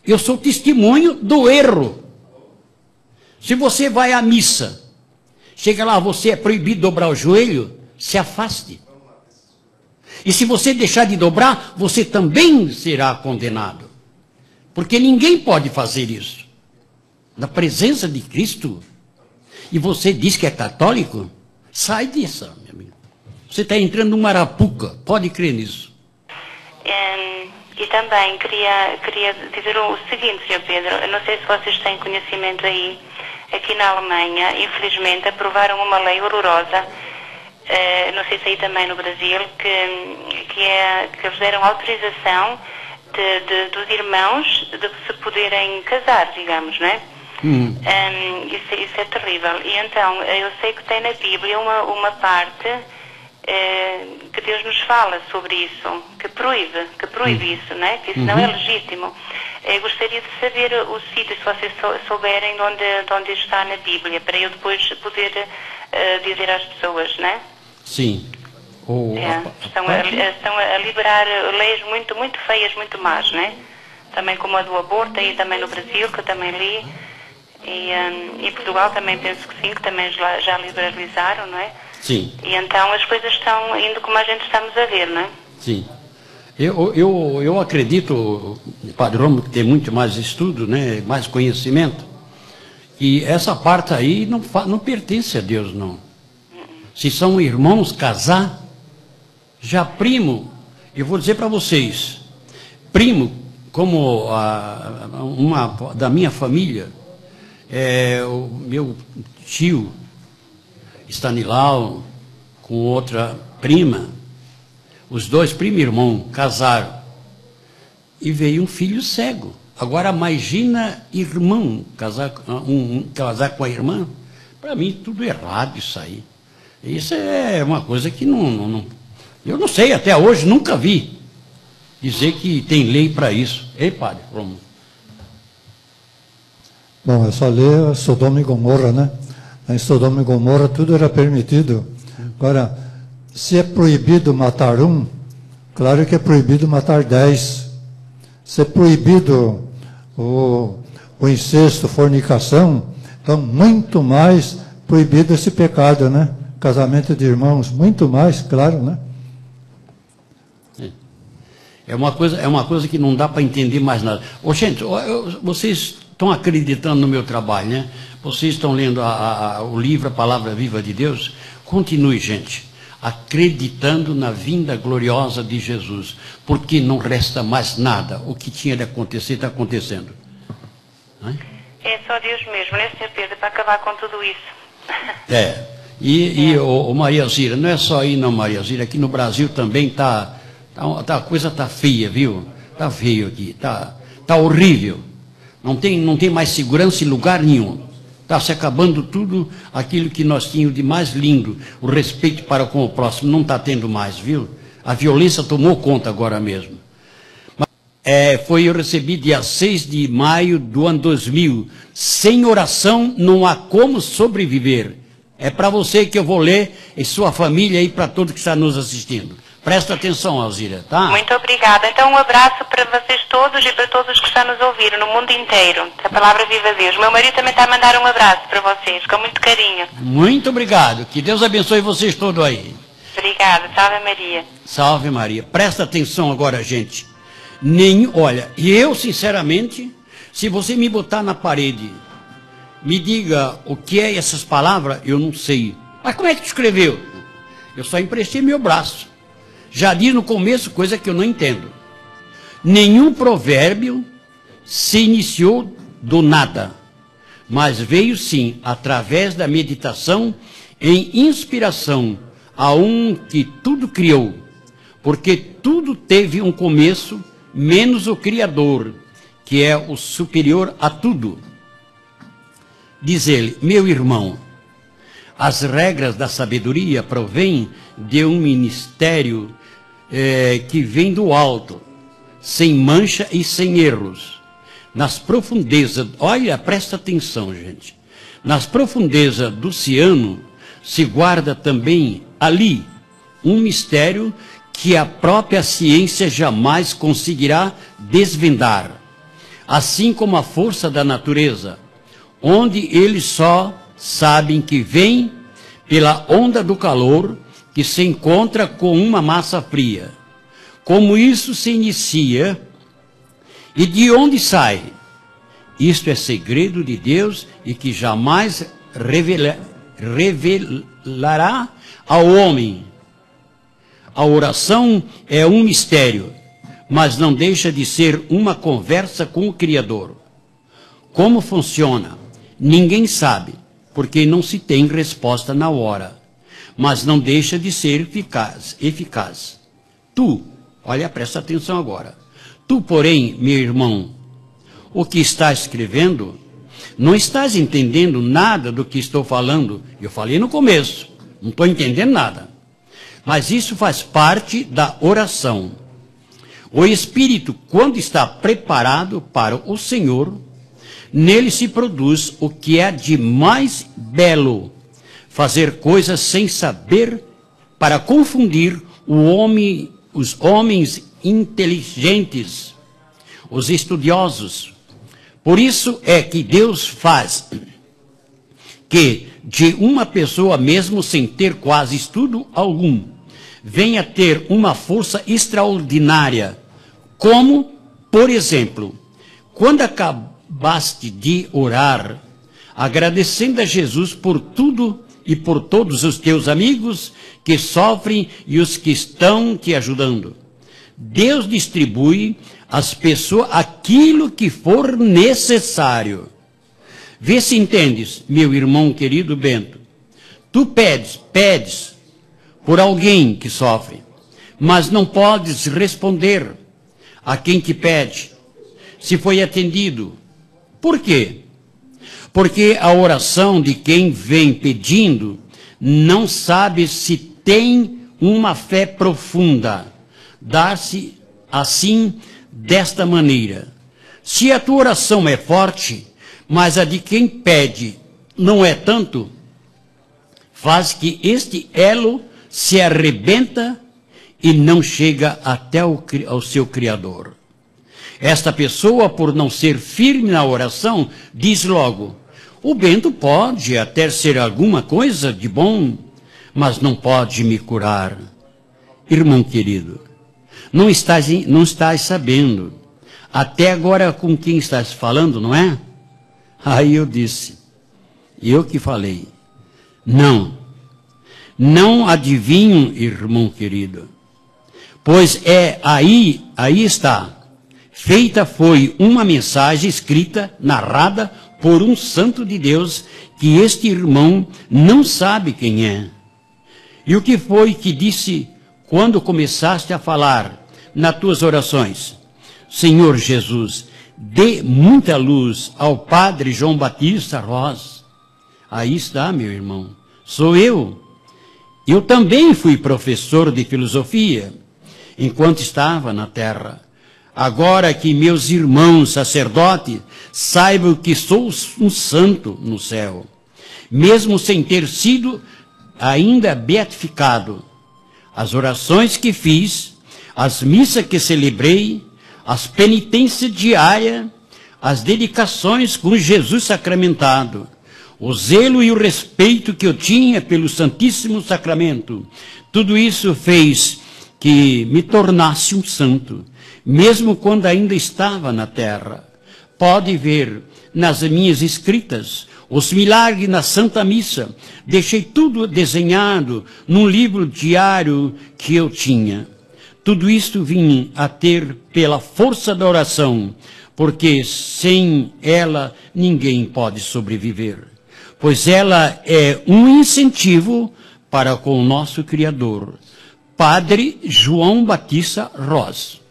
eu sou testemunho do erro. Se você vai à missa, chega lá, você é proibido dobrar o joelho, se afaste. E se você deixar de dobrar, você também será condenado. Porque ninguém pode fazer isso. Na presença de Cristo, e você diz que é católico, sai disso, meu amigo. Você está entrando numa arapuca, pode crer nisso. Um, e também queria, queria dizer o seguinte, Sr. Pedro, eu não sei se vocês têm conhecimento aí, aqui na Alemanha, infelizmente, aprovaram uma lei horrorosa, uh, não sei se aí também no Brasil, que, que, é, que eles deram autorização de, de, dos irmãos de se poderem casar, digamos, não é? Hum. Um, isso, isso, é terrível. E então, eu sei que tem na Bíblia uma, uma parte uh, que Deus nos fala sobre isso, que proíbe, que proíbe hum. isso, né? que isso uhum. não é uhum. legítimo. Eu gostaria de saber o sítio, se vocês souberem de onde, de onde está na Bíblia, para eu depois poder uh, dizer às pessoas, né? Sim. Oh, é, estão, a, estão a liberar leis muito, muito feias, muito más, né? Também como a do aborto, aí também no Brasil, que eu também li. E, um, Portugal também penso que sim, que também já, já liberalizaram, não é? Sim. E então as coisas estão indo como a gente estamos a ver, não é? Sim. Eu, eu, eu acredito, Padre Romulo, que tem muito mais estudo, né, mais conhecimento, e essa parte aí não, não pertence a Deus, não. Se são irmãos casar, já primo, eu vou dizer para vocês, primo, como a, uma da minha família, é, o meu tio Stanilau com outra prima, os dois primo irmão casaram e veio um filho cego. Agora imagina irmão casar, um, um, casar com a irmã. Para mim tudo errado isso aí. Isso é uma coisa que não, não, não- eu não sei, até hoje nunca vi dizer que tem lei para isso. Ei, padre, Romulo. Bom, é só ler Sodoma e Gomorra, né? Em Sodoma e Gomorra tudo era permitido. Agora, se é proibido matar um, claro que é proibido matar dez. Se é proibido o, o incesto, fornicação, então muito mais proibido esse pecado, né? Casamento de irmãos, muito mais, claro, né? É uma coisa, é uma coisa que não dá para entender mais nada. Ô, gente, vocês estão acreditando no meu trabalho, né? Vocês estão lendo a- a- a- o livro A Palavra Viva de Deus? Continue, gente, acreditando na vinda gloriosa de Jesus, porque não resta mais nada. O que tinha de acontecer está acontecendo. Né? É só Deus mesmo, né, Sr. Pedro, para acabar com tudo isso. É. E, e ô, ô, Maria Zira, não é só aí não, Maria Zira, aqui no Brasil também tá, tá, tá- a coisa tá feia, viu? Tá feio aqui, tá, tá horrível. Não tem, não tem mais segurança em lugar nenhum. Está se acabando tudo aquilo que nós tínhamos de mais lindo, o respeito para com o próximo, não está tendo mais, viu? A violência tomou conta agora mesmo. É, foi eu recebi dia 6 de maio do ano 2000. Sem oração não há como sobreviver. É para você que eu vou ler e sua família e para todo que está nos assistindo. Presta atenção, Alzira, tá? Muito obrigada. Então, um abraço para vocês todos e para todos que estão nos ouvir no mundo inteiro. A palavra viva Deus. Meu marido também está a mandar um abraço para vocês, com muito carinho. Muito obrigado. Que Deus abençoe vocês todos aí. Obrigada. Salve Maria. Salve Maria. Presta atenção agora, gente. Nenhum, olha, eu, sinceramente, se você me botar na parede, me diga o que é essas palavras, eu não sei. Mas como é que escreveu? Eu só emprestei meu braço. Já diz no começo coisa que eu não entendo. Nenhum provérbio se iniciou do nada, mas veio sim através da meditação em inspiração a um que tudo criou, porque tudo teve um começo, menos o Criador, que é o superior a tudo. Diz ele, meu irmão, as regras da sabedoria provêm de um ministério eh, que vem do alto, sem mancha e sem erros. Nas profundezas, olha, presta atenção, gente. Nas profundezas do oceano se guarda também ali um mistério que a própria ciência jamais conseguirá desvendar, assim como a força da natureza, onde eles só sabem que vem pela onda do calor que se encontra com uma massa fria. Como isso se inicia e de onde sai? Isto é segredo de Deus e que jamais revela- revelará ao homem. A oração é um mistério, mas não deixa de ser uma conversa com o Criador. Como funciona? Ninguém sabe, porque não se tem resposta na hora, mas não deixa de ser eficaz. eficaz. Tu, olha, presta atenção agora. Tu, porém, meu irmão, o que estás escrevendo, não estás entendendo nada do que estou falando. Eu falei no começo, não estou entendendo nada. Mas isso faz parte da oração. O espírito, quando está preparado para o Senhor, nele se produz o que é de mais belo, fazer coisas sem saber, para confundir homem, os homens inteligentes, os estudiosos. Por isso é que Deus faz que de uma pessoa, mesmo sem ter quase estudo algum, venha ter uma força extraordinária, como, por exemplo, quando acabaste de orar, agradecendo a Jesus por tudo e por todos os teus amigos que sofrem e os que estão te ajudando. Deus distribui às pessoas aquilo que for necessário. Vê se entendes, meu irmão querido Bento. Tu pedes, pedes por alguém que sofre, mas não podes responder a quem te pede se foi atendido. Por quê? Porque a oração de quem vem pedindo não sabe se tem uma fé profunda. Dar-se assim, desta maneira. Se a tua oração é forte, mas a de quem pede não é tanto, faz que este elo se arrebenta e não chega até o, ao seu Criador. Esta pessoa, por não ser firme na oração, diz logo: o bento pode até ser alguma coisa de bom, mas não pode me curar. Irmão querido, não estás, não estás sabendo. Até agora com quem estás falando, não é? Aí eu disse, eu que falei, não, não adivinho, irmão querido, pois é aí, aí está, feita foi uma mensagem escrita, narrada por um santo de Deus, que este irmão não sabe quem é. E o que foi que disse quando começaste a falar nas tuas orações? Senhor Jesus, dê muita luz ao Padre João Batista Rosa. Aí está, meu irmão, sou eu. Eu também fui professor de filosofia enquanto estava na terra. Agora que meus irmãos sacerdotes saibam que sou um santo no céu, mesmo sem ter sido ainda beatificado. As orações que fiz, as missas que celebrei, as penitências diárias, as dedicações com Jesus sacramentado, o zelo e o respeito que eu tinha pelo Santíssimo Sacramento, tudo isso fez que me tornasse um santo, mesmo quando ainda estava na terra. Pode ver nas minhas escritas os milagres na Santa Missa. Deixei tudo desenhado num livro diário que eu tinha. Tudo isto vim a ter pela força da oração, porque sem ela ninguém pode sobreviver. Pois ela é um incentivo para com o nosso Criador, Padre João Batista Rosa.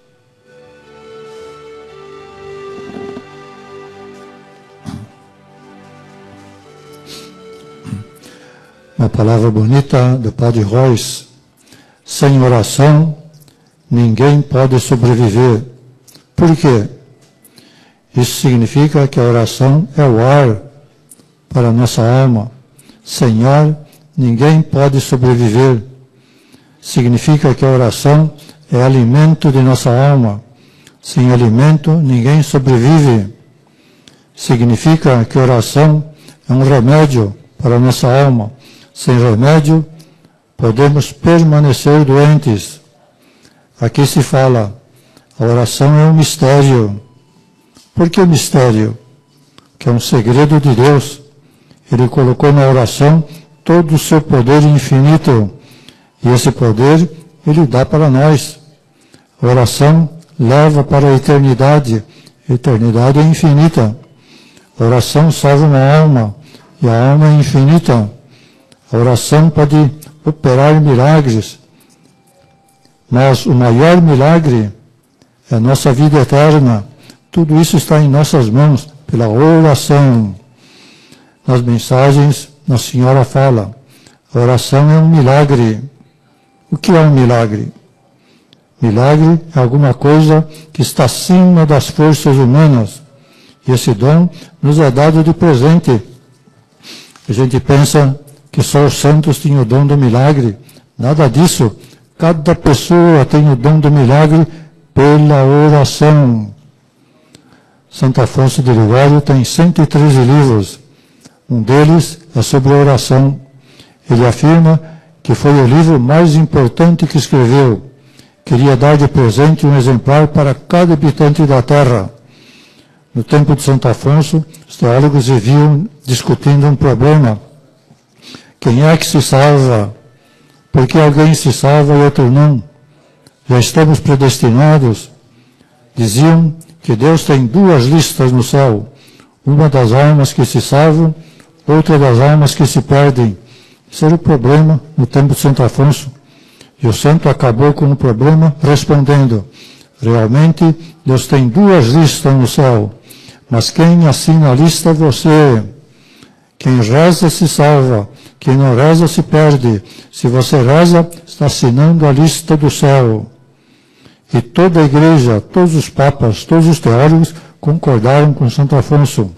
Uma palavra bonita do Padre Royce. Sem oração, ninguém pode sobreviver. Por quê? Isso significa que a oração é o ar para a nossa alma. Sem ar, ninguém pode sobreviver. Significa que a oração é alimento de nossa alma. Sem alimento, ninguém sobrevive. Significa que a oração é um remédio para a nossa alma. Sem remédio, podemos permanecer doentes. Aqui se fala, a oração é um mistério. Por que mistério? Que é um segredo de Deus. Ele colocou na oração todo o seu poder infinito. E esse poder ele dá para nós. A oração leva para a eternidade. A eternidade é infinita. A oração salva uma alma. E a alma é infinita. A oração pode operar milagres. Mas o maior milagre é a nossa vida eterna. Tudo isso está em nossas mãos pela oração. Nas mensagens, Nossa Senhora fala: a oração é um milagre. O que é um milagre? Milagre é alguma coisa que está acima das forças humanas. E esse dom nos é dado de presente. A gente pensa que só os santos tinham o dom do milagre. Nada disso. Cada pessoa tem o dom do milagre pela oração. Santo Afonso de Ligório tem 113 livros. Um deles é sobre a oração. Ele afirma que foi o livro mais importante que escreveu. Queria dar de presente um exemplar para cada habitante da terra. No tempo de Santo Afonso, os teólogos viviam discutindo um problema. Quem é que se salva? Por que alguém se salva e outro não? Já estamos predestinados? Diziam que Deus tem duas listas no céu. Uma das almas que se salvam, outra das almas que se perdem. Esse era o problema no tempo de Santo Afonso. E o santo acabou com o problema respondendo: realmente Deus tem duas listas no céu, mas quem assina a lista é você. Quem reza se salva, Quem não reza se perde. Se você reza, está assinando a lista do céu. E toda a igreja, todos os papas, todos os teólogos concordaram com Santo Afonso.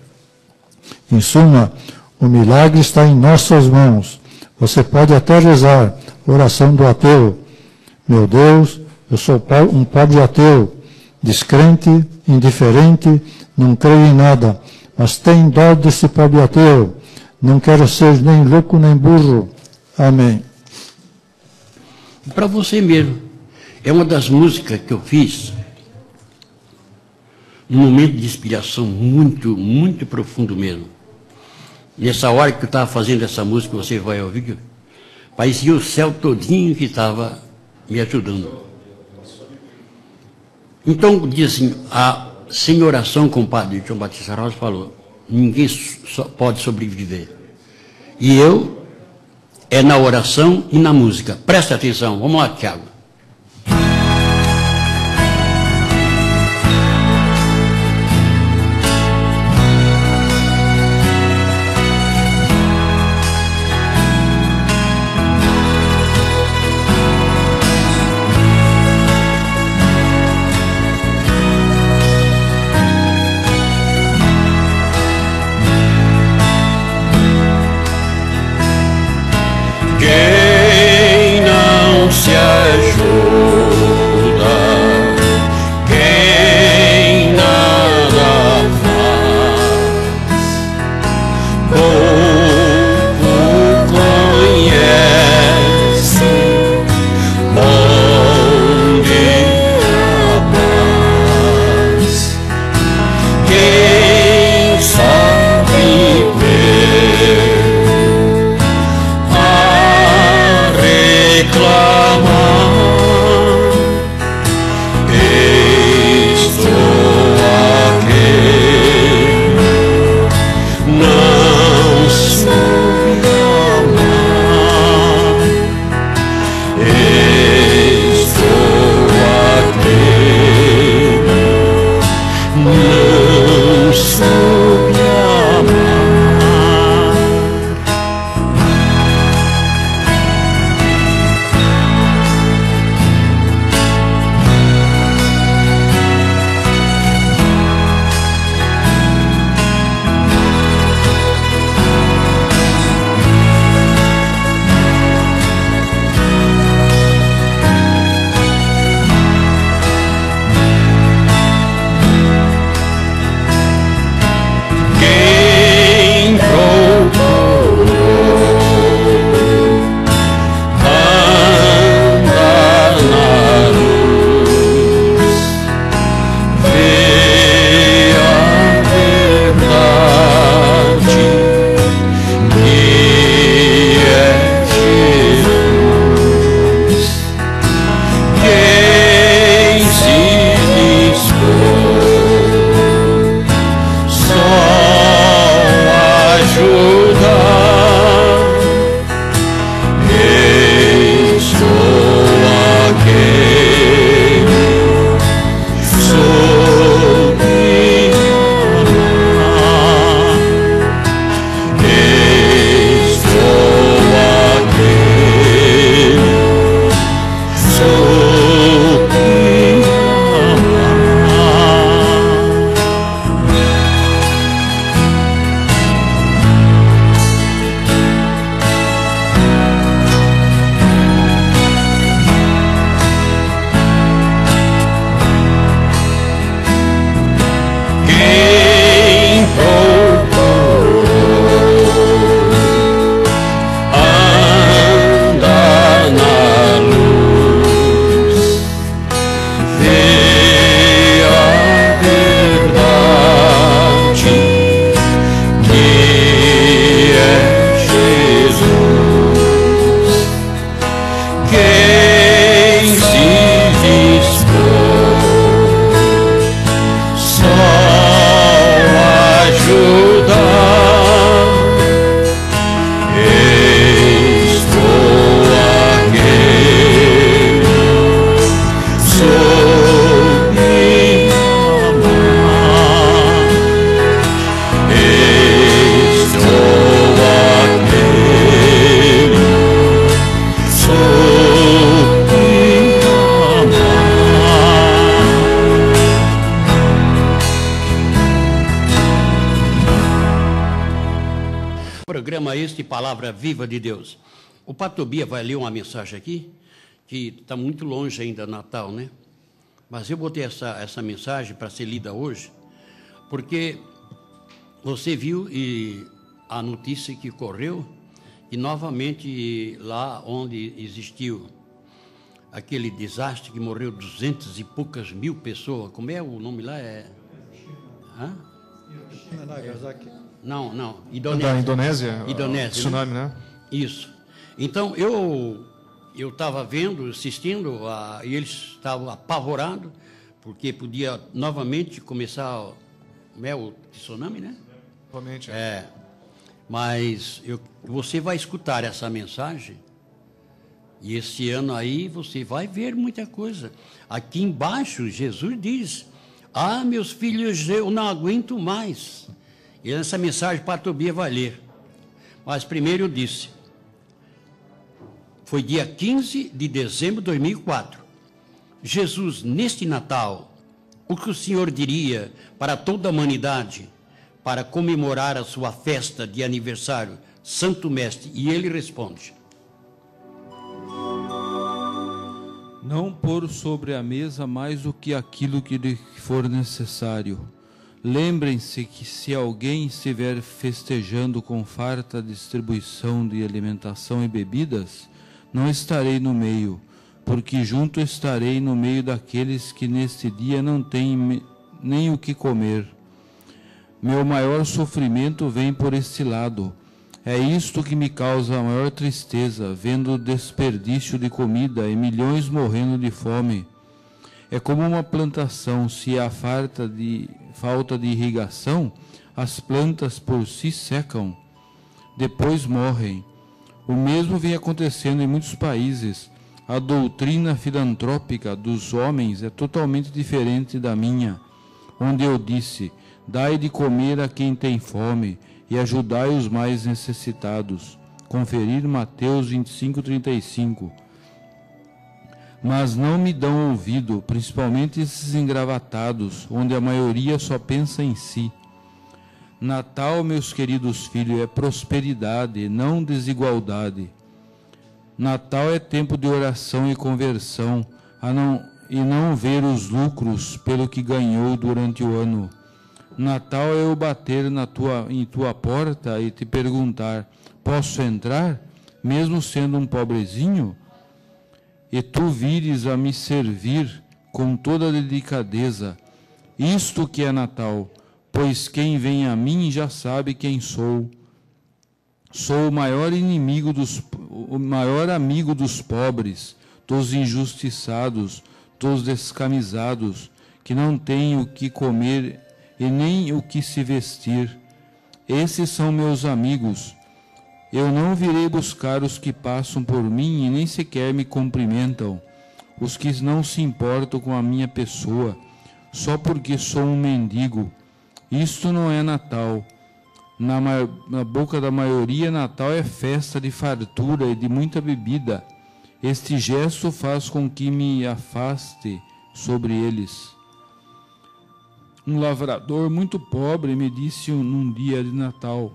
Em suma, o milagre está em nossas mãos. Você pode até rezar oração do ateu. Meu Deus, eu sou um pobre ateu, descrente, indiferente, não creio em nada, mas tem dó desse pobre ateu. Não quero ser nem louco nem burro. Amém. Para você mesmo. É uma das músicas que eu fiz num momento de inspiração muito, muito profundo mesmo. Nessa hora que eu estava fazendo essa música, você vai ouvir, parecia o céu todinho que estava me ajudando. Então, diz assim, a sem oração, compadre João Batista Rosa falou, ninguém pode sobreviver. E eu, é na oração e na música. Presta atenção, vamos lá, Tiago. O Patobia vai ler uma mensagem aqui, que está muito longe ainda Natal, né? Mas eu botei essa, essa mensagem para ser lida hoje, porque você viu e a notícia que correu, e novamente lá onde existiu aquele desastre que morreu duzentas e poucas mil pessoas, como é o nome lá? É... Hã? Nagasaki. Não, não. Da Indonésia. Indonésia? Indonésia, ah, Tsunami, né? Isso. Então eu eu estava vendo, assistindo, a, e eles estavam apavorados, porque podia novamente começar né, o tsunami, né? Realmente. É. Mas eu, você vai escutar essa mensagem e esse ano aí você vai ver muita coisa. Aqui embaixo Jesus diz: Ah, meus filhos, eu não aguento mais. E essa mensagem para Tobia vai ler. Mas primeiro eu disse: Foi dia 15 de dezembro de 2004. Jesus, neste Natal, o que o Senhor diria para toda a humanidade para comemorar a sua festa de aniversário, Santo Mestre? E ele responde: Não pôr sobre a mesa mais do que aquilo que lhe for necessário. Lembrem-se que se alguém estiver festejando com farta distribuição de alimentação e bebidas, não estarei no meio, porque junto estarei no meio daqueles que neste dia não têm nem o que comer. Meu maior sofrimento vem por este lado. É isto que me causa a maior tristeza, vendo o desperdício de comida e milhões morrendo de fome. É como uma plantação, se há falta de, falta de irrigação, as plantas por si secam, depois morrem. O mesmo vem acontecendo em muitos países. A doutrina filantrópica dos homens é totalmente diferente da minha, onde eu disse: Dai de comer a quem tem fome e ajudai os mais necessitados. Conferir Mateus 25:35. Mas não me dão ouvido, principalmente esses engravatados, onde a maioria só pensa em si. Natal, meus queridos filhos, é prosperidade, não desigualdade. Natal é tempo de oração e conversão, a não, e não ver os lucros pelo que ganhou durante o ano. Natal é eu bater na tua, em tua porta e te perguntar: posso entrar, mesmo sendo um pobrezinho? E tu vires a me servir com toda delicadeza. Isto que é Natal, pois quem vem a mim já sabe quem sou. Sou o maior inimigo dos o maior amigo dos pobres, dos injustiçados, dos descamisados, que não têm o que comer e nem o que se vestir. Esses são meus amigos. Eu não virei buscar os que passam por mim e nem sequer me cumprimentam, os que não se importam com a minha pessoa, só porque sou um mendigo. Isto não é Natal. Na, na boca da maioria, Natal é festa de fartura e de muita bebida. Este gesto faz com que me afaste sobre eles. Um lavrador muito pobre me disse um- num dia de Natal: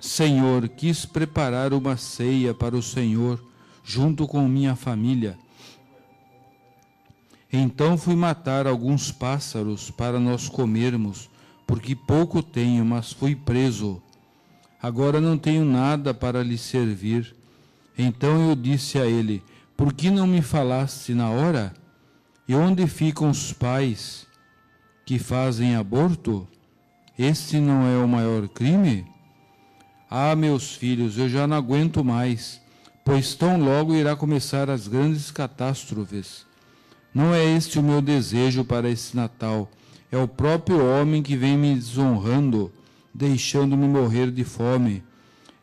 Senhor, quis preparar uma ceia para o Senhor junto com minha família. Então fui matar alguns pássaros para nós comermos, porque pouco tenho, mas fui preso. Agora não tenho nada para lhe servir. Então eu disse a ele: Por que não me falaste na hora? E onde ficam os pais que fazem aborto? Este não é o maior crime? Ah, meus filhos, eu já não aguento mais, pois tão logo irá começar as grandes catástrofes. Não é este o meu desejo para esse Natal. É o próprio homem que vem me desonrando, deixando-me morrer de fome.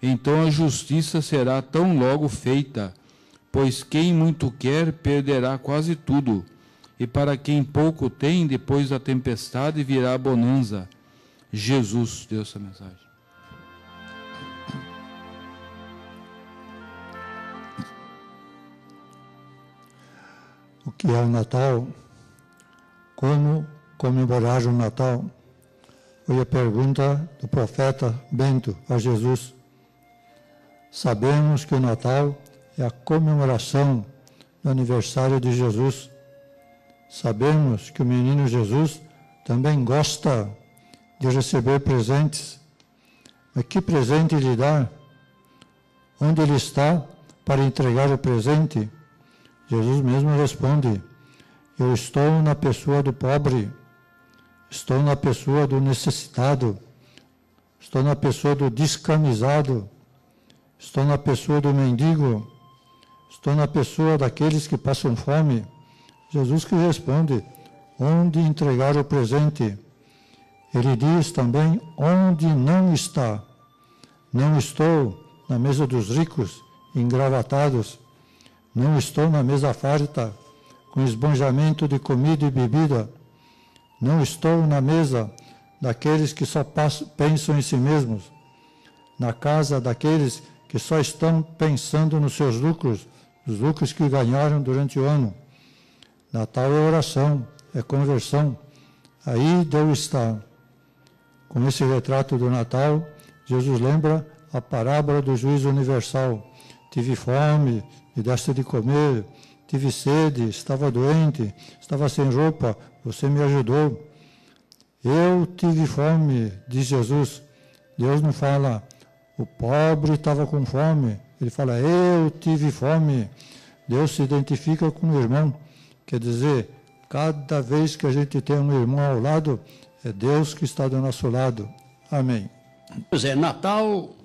Então a justiça será tão logo feita, pois quem muito quer perderá quase tudo, e para quem pouco tem, depois da tempestade virá a bonança. Jesus deu essa mensagem. O que é o Natal? Como comemorar o Natal? Foi a pergunta do profeta Bento a Jesus. Sabemos que o Natal é a comemoração do aniversário de Jesus. Sabemos que o menino Jesus também gosta de receber presentes. Mas que presente lhe dar? Onde ele está para entregar o presente? Jesus mesmo responde: Eu estou na pessoa do pobre, estou na pessoa do necessitado, estou na pessoa do descamisado, estou na pessoa do mendigo, estou na pessoa daqueles que passam fome. Jesus que responde: Onde entregar o presente? Ele diz também onde não está. Não estou na mesa dos ricos, engravatados não estou na mesa farta, com esbanjamento de comida e bebida. Não estou na mesa daqueles que só pensam em si mesmos, na casa daqueles que só estão pensando nos seus lucros, os lucros que ganharam durante o ano. Natal é oração, é conversão. Aí Deus está. Com esse retrato do Natal, Jesus lembra a parábola do juízo universal. Tive fome, me deste de comer, tive sede, estava doente, estava sem roupa, você me ajudou. Eu tive fome, diz Jesus. Deus não fala, o pobre estava com fome. Ele fala, eu tive fome. Deus se identifica com o irmão. Quer dizer, cada vez que a gente tem um irmão ao lado, é Deus que está do nosso lado. Amém. Pois é, Natal,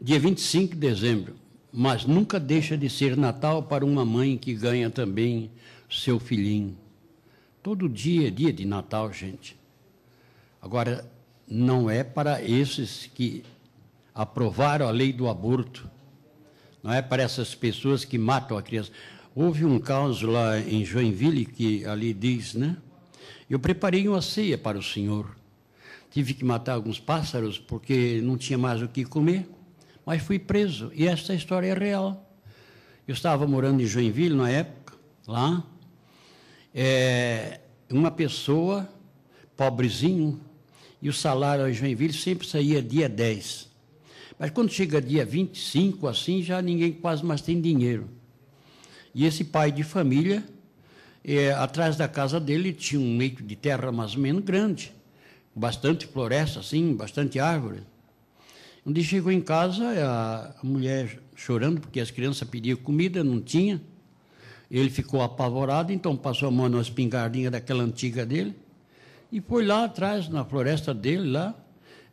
dia 25 de dezembro mas nunca deixa de ser Natal para uma mãe que ganha também seu filhinho. Todo dia é dia de Natal, gente. Agora, não é para esses que aprovaram a lei do aborto, não é para essas pessoas que matam a criança. Houve um caso lá em Joinville que ali diz, né? Eu preparei uma ceia para o Senhor. Tive que matar alguns pássaros porque não tinha mais o que comer mas fui preso. E essa história é real. Eu estava morando em Joinville na época, lá. É, uma pessoa, pobrezinho, e o salário em Joinville sempre saía dia 10. Mas quando chega dia 25, assim, já ninguém quase mais tem dinheiro. E esse pai de família, é, atrás da casa dele tinha um leito de terra mais ou menos grande, bastante floresta, assim, bastante árvore. Um dia chegou em casa, a, mulher chorando, porque as crianças pediam comida, não tinha. Ele ficou apavorado, então passou a mão numa espingardinha daquela antiga dele e foi lá atrás, na floresta dele, lá,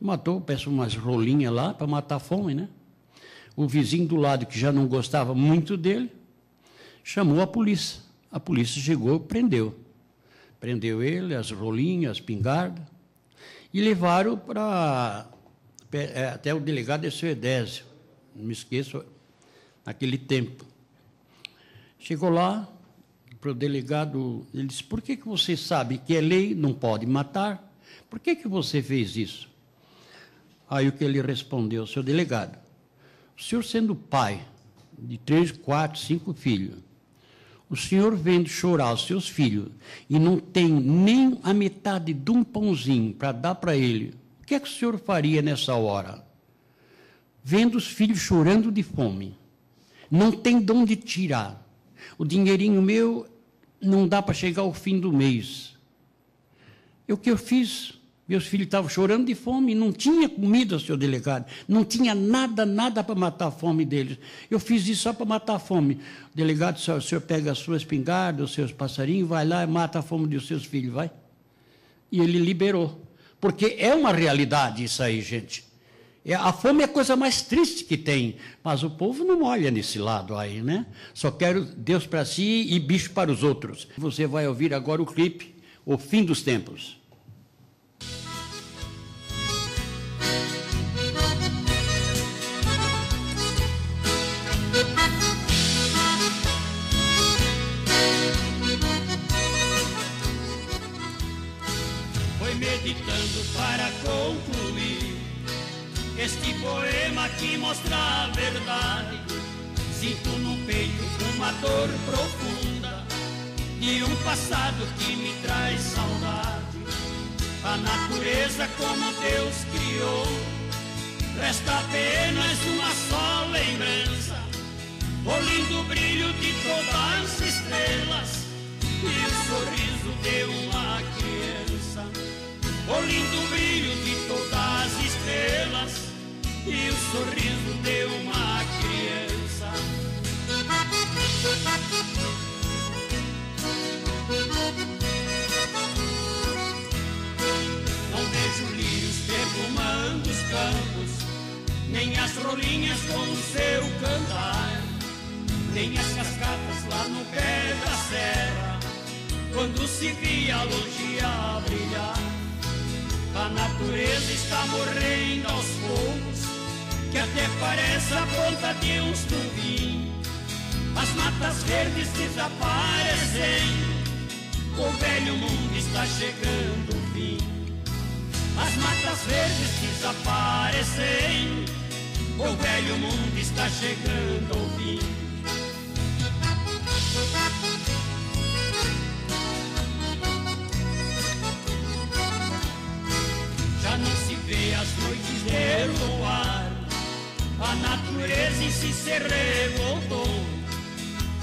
matou, peço umas rolinhas lá para matar a fome, né? O vizinho do lado, que já não gostava muito dele, chamou a polícia. A polícia chegou e prendeu. Prendeu ele, as rolinhas, a espingarda, e levaram para é, até o delegado é Edésio, não me esqueço, naquele tempo. Chegou lá, para o delegado, ele disse, por que, que você sabe que é lei, não pode matar? Por que, que você fez isso? Aí o que ele respondeu, seu delegado, o senhor sendo pai de três, quatro, cinco filhos, o senhor vendo chorar os seus filhos e não tem nem a metade de um pãozinho para dar para ele, o que é que o senhor faria nessa hora? Vendo os filhos chorando de fome, não tem de onde tirar. O dinheirinho meu não dá para chegar ao fim do mês. E o que eu fiz? Meus filhos estavam chorando de fome, não tinha comida, senhor delegado, não tinha nada, nada para matar a fome deles. Eu fiz isso só para matar a fome. Delegado, o senhor pega as suas espingardas, os seus passarinhos, vai lá e mata a fome dos seus filhos, vai. E ele liberou. Porque é uma realidade isso aí, gente. É, a fome é a coisa mais triste que tem, mas o povo não olha nesse lado aí, né? Só quero Deus para si e bicho para os outros. Você vai ouvir agora o clipe O Fim dos Tempos. Para concluir este poema que mostra a verdade. Sinto no peito uma dor profunda de um passado que me traz saudade. A natureza como Deus criou, resta apenas uma sorriso de uma criança. Não vejo lírios perfumando os campos, nem as rolinhas com o seu cantar, nem as cascatas lá no pé da serra, quando se via longe a brilhar. A natureza está morrendo aos poucos, que até parece a ponta de um estupim. As matas verdes desaparecendo, o velho mundo está chegando o fim. As matas verdes desaparecendo, o velho mundo está chegando ao fim. Já não se vê as noites de luar, a natureza em si se revoltou.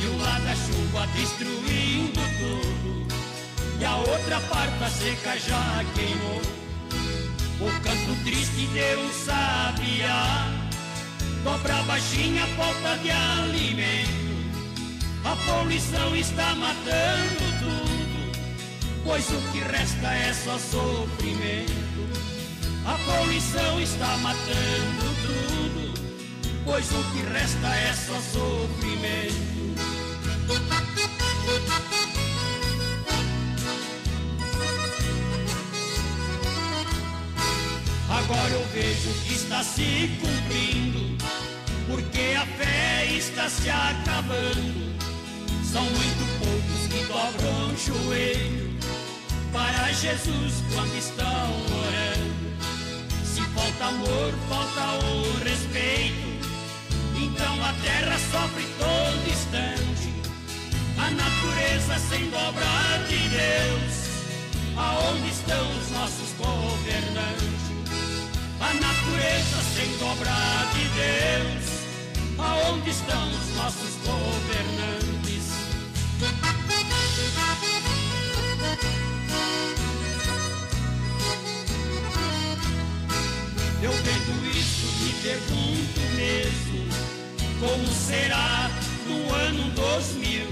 Um lado a chuva destruindo tudo, e a outra parte a seca já queimou. O canto triste de um sabiá Dobra baixinha a falta de alimento. A poluição está matando tudo. Pois o que resta é só sofrimento. A poluição está matando Pois o que resta é só sofrimento Agora eu vejo que está se cumprindo, porque a fé está se acabando. São muito poucos que dobram o joelho para Jesus quando estão orando. Se falta amor, falta o respeito, então a terra sofre todo instante. A natureza sem dobra de Deus, aonde estão os nossos governantes? A natureza sem dobrar de Deus Aonde estão os nossos governantes? Eu vendo isso me pergunto mesmo Como será no ano 2000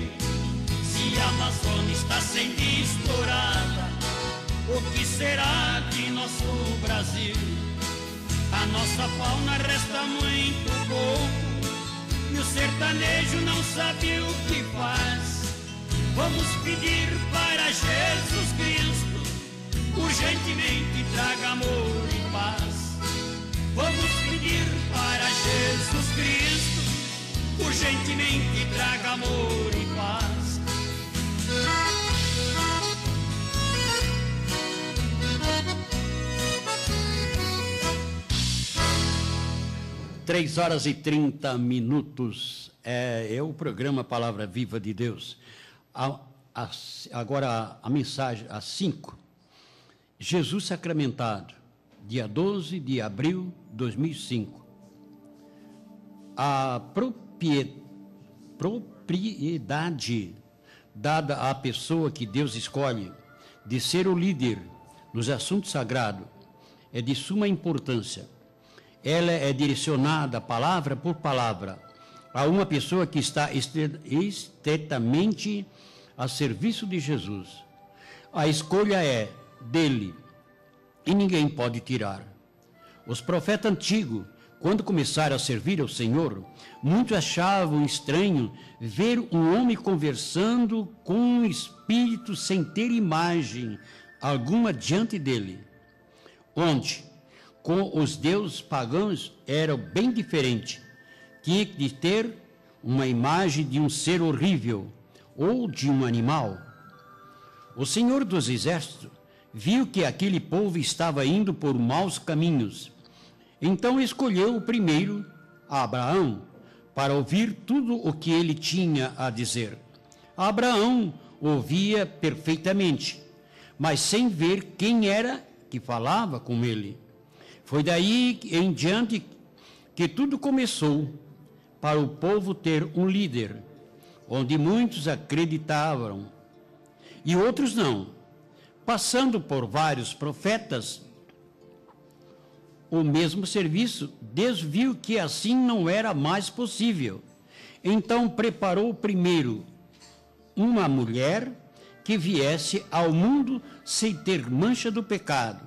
Se a Amazônia está sendo explorada O que será de nosso Brasil? A nossa fauna resta muito pouco E o sertanejo não sabe o que faz. Vamos pedir para Jesus Cristo Urgentemente traga amor e paz. Vamos pedir para Jesus Cristo Urgentemente traga amor e paz Três horas e 30 minutos é, é o programa Palavra Viva de Deus. A- a- agora a mensagem, às 5. Jesus sacramentado, dia 12 de abril de 2005. A propie- propriedade dada à pessoa que Deus escolhe de ser o líder nos assuntos sagrados é de suma importância ela é direcionada palavra por palavra a uma pessoa que está estre- estritamente a serviço de Jesus. A escolha é dele e ninguém pode tirar. Os profetas antigos, quando começaram a servir ao Senhor, muitos achavam estranho ver um homem conversando com um espírito sem ter imagem alguma diante dele onde com os deuses pagãos era bem diferente. Tinha de ter uma imagem de um ser horrível ou de um animal. O Senhor dos Exércitos viu que aquele povo estava indo por maus caminhos. Então escolheu o primeiro, Abraão, para ouvir tudo o que ele tinha a dizer. Abraão ouvia perfeitamente, mas sem ver quem era que falava com ele. Foi daí em diante que tudo começou para o povo ter um líder, onde muitos acreditavam e outros não. Passando por vários profetas, o mesmo serviço, Deus viu que assim não era mais possível. Então preparou primeiro uma mulher que viesse ao mundo sem ter mancha do pecado,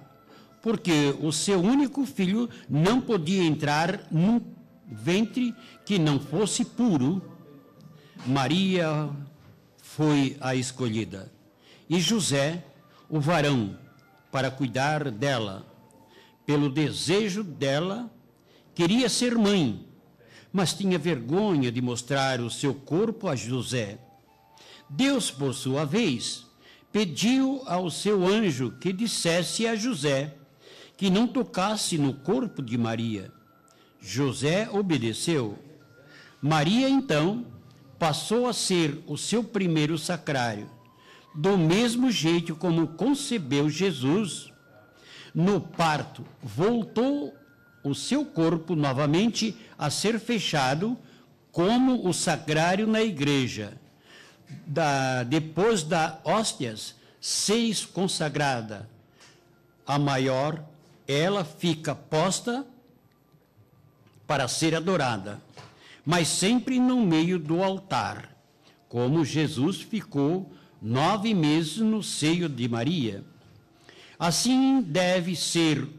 porque o seu único filho não podia entrar num ventre que não fosse puro. Maria foi a escolhida, e José, o varão, para cuidar dela pelo desejo dela, queria ser mãe, mas tinha vergonha de mostrar o seu corpo a José. Deus, por sua vez, pediu ao seu anjo que dissesse a José que não tocasse no corpo de Maria. José obedeceu. Maria, então, passou a ser o seu primeiro sacrário, do mesmo jeito como concebeu Jesus no parto, voltou o seu corpo novamente a ser fechado, como o sacrário na igreja. Da, depois da hóstias, seis consagrada. A maior, ela fica posta para ser adorada, mas sempre no meio do altar, como Jesus ficou nove meses no seio de Maria. Assim deve ser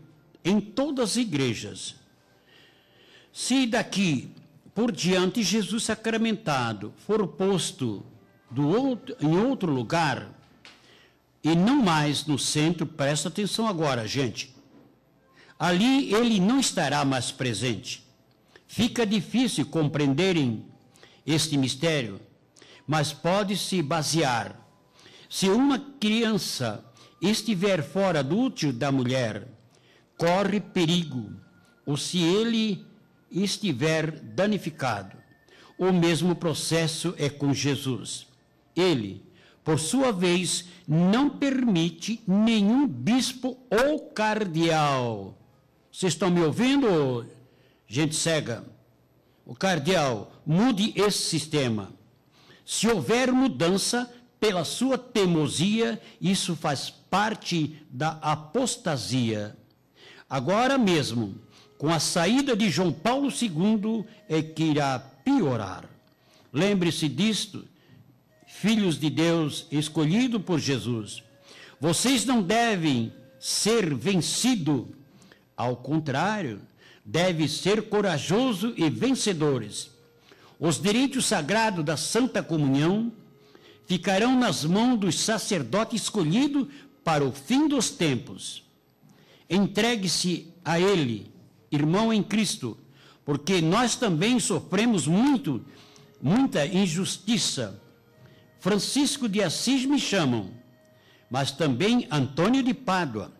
em todas as igrejas. Se daqui por diante Jesus sacramentado for posto outro, em outro lugar, e não mais no centro, presta atenção agora, gente. Ali ele não estará mais presente. Fica difícil compreenderem este mistério, mas pode-se basear. Se uma criança estiver fora do útero da mulher, corre perigo, ou se ele estiver danificado. O mesmo processo é com Jesus. Ele, por sua vez, não permite nenhum bispo ou cardeal. Vocês estão me ouvindo, gente cega? O cardeal, mude esse sistema. Se houver mudança, pela sua teimosia, isso faz parte da apostasia. Agora mesmo, com a saída de João Paulo II, é que irá piorar. Lembre-se disto, filhos de Deus, escolhido por Jesus. Vocês não devem ser vencidos. Ao contrário, devem ser corajosos e vencedores. Os direitos sagrados da Santa Comunhão ficarão nas mãos do sacerdote escolhido para o fim dos tempos. Entregue-se a ele, irmão em Cristo, porque nós também sofremos muito, muita injustiça. Francisco de Assis me chamam, mas também Antônio de Pádua,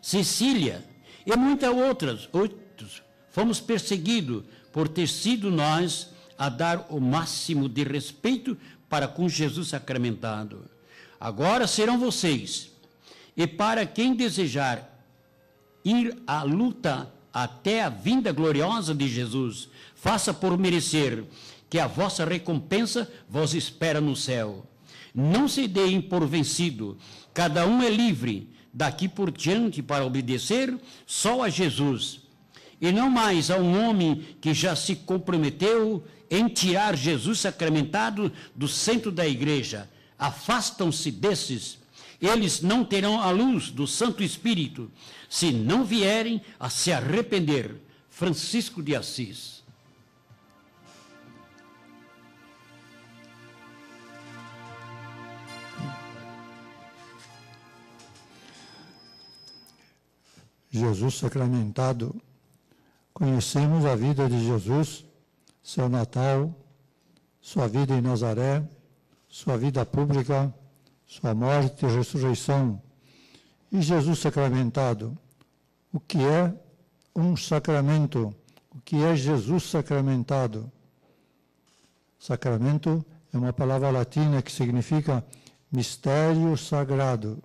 Cecília e muitas outras, outros. Fomos perseguidos por ter sido nós a dar o máximo de respeito para com Jesus sacramentado. Agora serão vocês. E para quem desejar ir à luta até a vinda gloriosa de Jesus, faça por merecer que a vossa recompensa vos espera no céu. Não se deem por vencido, cada um é livre daqui por diante para obedecer só a Jesus e não mais a um homem que já se comprometeu em tirar Jesus sacramentado do centro da igreja. Afastam-se desses. Eles não terão a luz do Santo Espírito se não vierem a se arrepender. Francisco de Assis. Jesus sacramentado Conhecemos a vida de Jesus, seu Natal, sua vida em Nazaré, sua vida pública, sua morte e ressurreição. E Jesus sacramentado. O que é um sacramento? O que é Jesus sacramentado? Sacramento é uma palavra latina que significa mistério sagrado.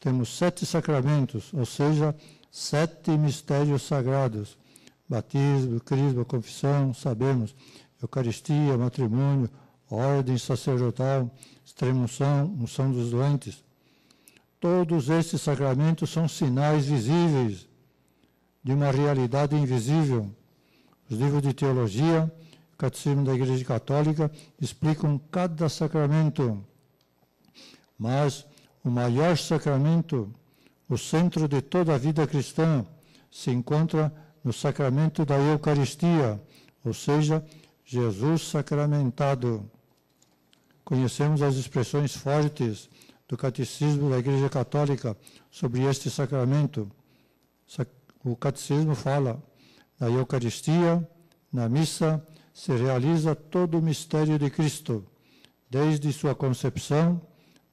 Temos sete sacramentos, ou seja, sete mistérios sagrados: batismo, crisma, confissão, sabemos, Eucaristia, matrimônio, ordem sacerdotal, extremunção, unção dos doentes. Todos esses sacramentos são sinais visíveis de uma realidade invisível. Os livros de teologia, Catecismo da Igreja Católica, explicam cada sacramento. Mas o maior sacramento, o centro de toda a vida cristã, se encontra no sacramento da Eucaristia, ou seja, Jesus sacramentado. Conhecemos as expressões fortes do Catecismo da Igreja Católica sobre este sacramento. O Catecismo fala: na Eucaristia, na missa, se realiza todo o mistério de Cristo, desde sua concepção,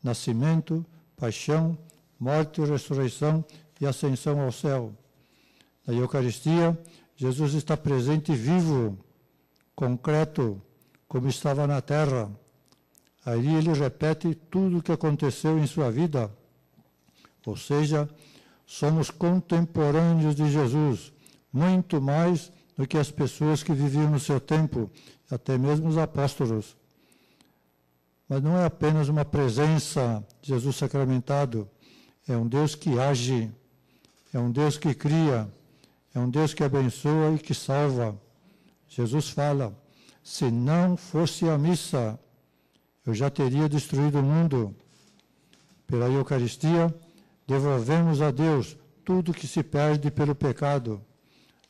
nascimento, paixão, morte, ressurreição e ascensão ao céu. Na Eucaristia, Jesus está presente vivo, concreto, como estava na terra. Aí ele repete tudo o que aconteceu em sua vida. Ou seja, somos contemporâneos de Jesus, muito mais do que as pessoas que viviam no seu tempo, até mesmo os apóstolos. Mas não é apenas uma presença de Jesus sacramentado, é um Deus que age, é um Deus que cria, é um Deus que abençoa e que salva. Jesus fala: se não fosse a missa, eu já teria destruído o mundo. Pela Eucaristia, devolvemos a Deus tudo que se perde pelo pecado.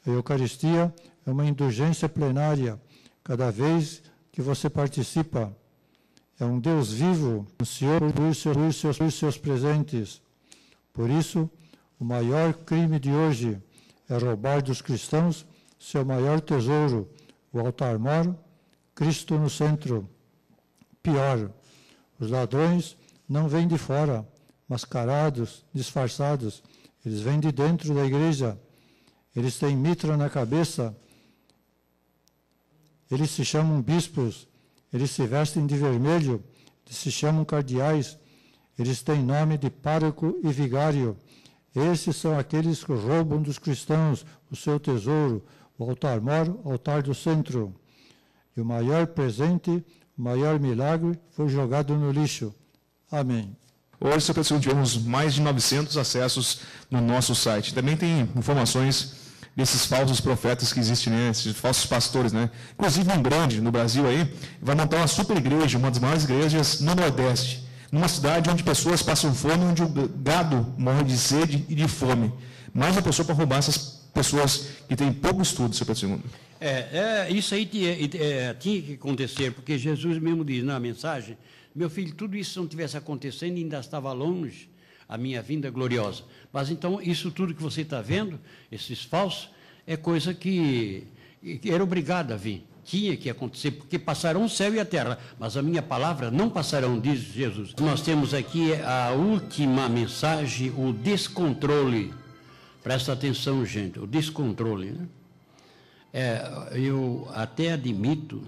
A Eucaristia é uma indulgência plenária cada vez que você participa. É um Deus vivo, ansioso por seus, seus, seus, seus presentes. Por isso, o maior crime de hoje é roubar dos cristãos seu maior tesouro, o altar-mor, Cristo no centro. Pior, os ladrões não vêm de fora, mascarados, disfarçados. Eles vêm de dentro da igreja. Eles têm mitra na cabeça. Eles se chamam bispos. Eles se vestem de vermelho. Eles se chamam cardeais. Eles têm nome de pároco e vigário. Esses são aqueles que roubam dos cristãos o seu tesouro, o altar-mor, o altar do centro. E o maior presente, o maior milagre foi jogado no lixo. Amém. Hoje, Sr. Presidente, tivemos mais de 900 acessos no nosso site. Também tem informações desses falsos profetas que existem, né? esses falsos pastores. Né? Inclusive, um grande no Brasil aí, vai montar uma super igreja, uma das maiores igrejas no Nordeste, numa cidade onde pessoas passam fome, onde o gado morre de sede e de fome. Mais uma pessoa para roubar essas pessoas que têm pouco estudo, Sr. Presidente. É, é, isso aí tinha, é, tinha que acontecer, porque Jesus mesmo diz na mensagem meu filho, tudo isso não tivesse acontecendo, ainda estava longe a minha vinda gloriosa. Mas então, isso tudo que você está vendo, esses falsos, é coisa que, que era obrigado a vir. Tinha que acontecer, porque passarão o céu e a terra, mas a minha palavra não passarão, diz Jesus. Nós temos aqui a última mensagem, o descontrole. Presta atenção, gente, o descontrole. Né? É, eu até admito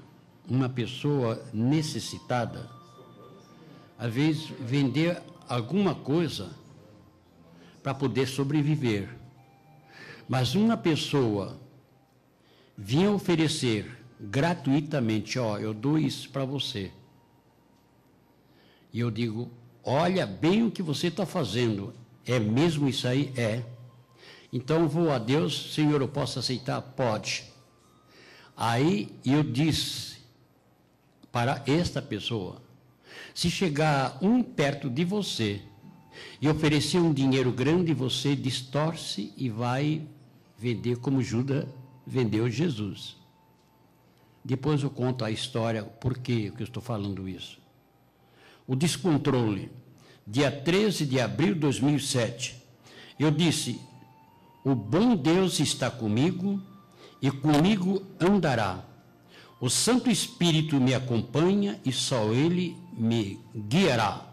uma pessoa necessitada às vezes, vender alguma coisa para poder sobreviver. Mas uma pessoa vinha oferecer gratuitamente, ó, eu dou isso para você. E eu digo, olha bem o que você está fazendo. É mesmo isso aí? É. Então vou a Deus, Senhor, eu posso aceitar? Pode. Aí eu disse para esta pessoa, se chegar um perto de você e oferecer um dinheiro grande, você distorce e vai vender como Judas vendeu Jesus. Depois eu conto a história, por que eu estou falando isso. O descontrole. Dia 13 de abril de 2007, eu disse: O bom Deus está comigo e comigo andará. O Santo Espírito me acompanha e só Ele me guiará.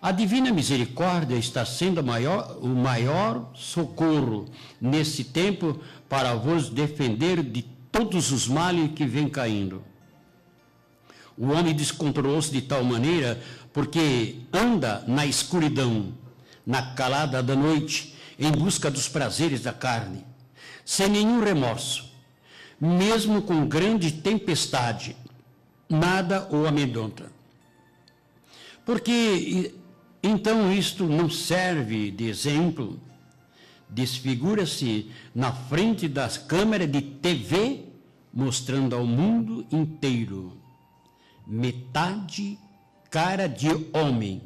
A divina misericórdia está sendo maior, o maior socorro nesse tempo para vos defender de todos os males que vêm caindo. O homem descontrolou-se de tal maneira porque anda na escuridão, na calada da noite, em busca dos prazeres da carne, sem nenhum remorso, mesmo com grande tempestade, nada o amedronta. Porque então isto não serve de exemplo, desfigura-se na frente das câmeras de TV, mostrando ao mundo inteiro metade cara de homem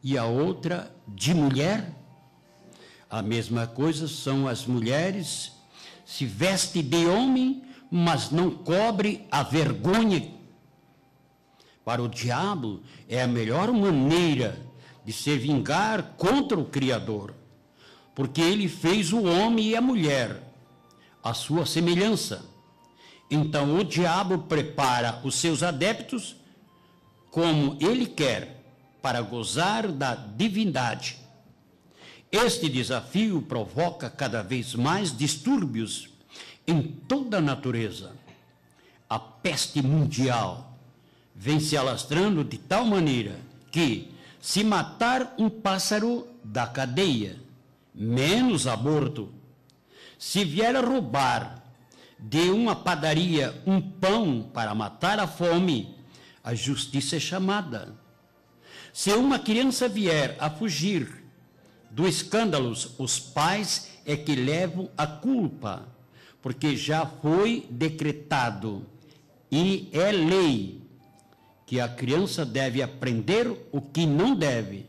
e a outra de mulher. A mesma coisa são as mulheres, se veste de homem, mas não cobre a vergonha. Para o diabo é a melhor maneira de se vingar contra o Criador, porque ele fez o homem e a mulher, a sua semelhança. Então o diabo prepara os seus adeptos como ele quer para gozar da divindade. Este desafio provoca cada vez mais distúrbios em toda a natureza. A peste mundial vem se alastrando de tal maneira que, se matar um pássaro da cadeia, menos aborto, se vier a roubar de uma padaria um pão para matar a fome, a justiça é chamada. Se uma criança vier a fugir do escândalos, os pais é que levam a culpa, porque já foi decretado e é lei que a criança deve aprender o que não deve.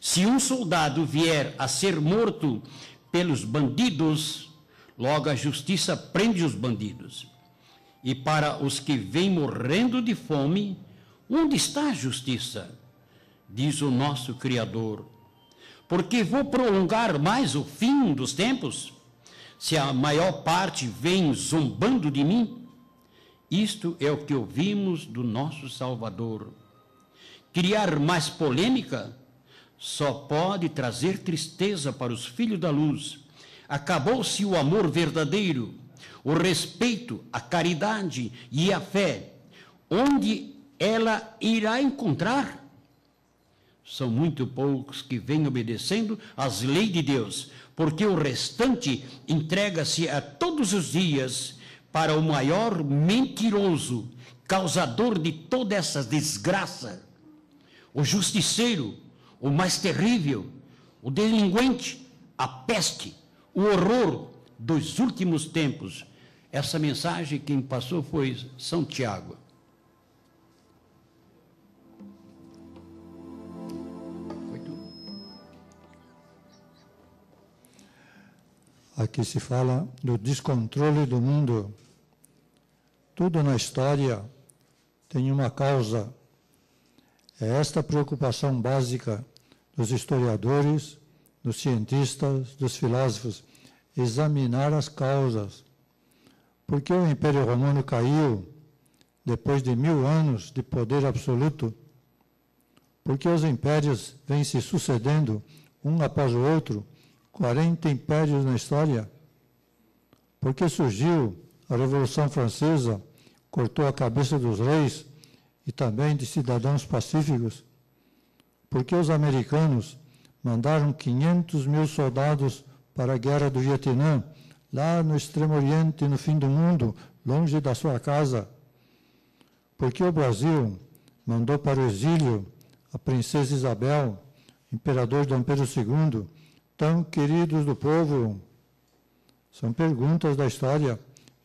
Se um soldado vier a ser morto pelos bandidos, logo a justiça prende os bandidos. E para os que vêm morrendo de fome, onde está a justiça? Diz o nosso Criador. Porque vou prolongar mais o fim dos tempos? Se a maior parte vem zombando de mim? Isto é o que ouvimos do nosso Salvador. Criar mais polêmica só pode trazer tristeza para os filhos da luz. Acabou-se o amor verdadeiro o respeito, a caridade e a fé, onde ela irá encontrar? São muito poucos que vêm obedecendo às leis de Deus, porque o restante entrega-se a todos os dias para o maior mentiroso, causador de toda essa desgraça, o justiceiro, o mais terrível, o delinquente, a peste, o horror dos últimos tempos, essa mensagem quem passou foi São Tiago. Aqui se fala do descontrole do mundo. Tudo na história tem uma causa. É esta preocupação básica dos historiadores, dos cientistas, dos filósofos, examinar as causas por que o Império Romano caiu depois de mil anos de poder absoluto? Porque os impérios vêm se sucedendo um após o outro, 40 impérios na história? Porque surgiu a Revolução Francesa, cortou a cabeça dos reis e também de cidadãos pacíficos? Porque os americanos mandaram 500 mil soldados para a guerra do Vietnã lá no extremo oriente, no fim do mundo, longe da sua casa. Porque o Brasil mandou para o exílio a princesa Isabel, imperador Dom Pedro II, tão queridos do povo? São perguntas da história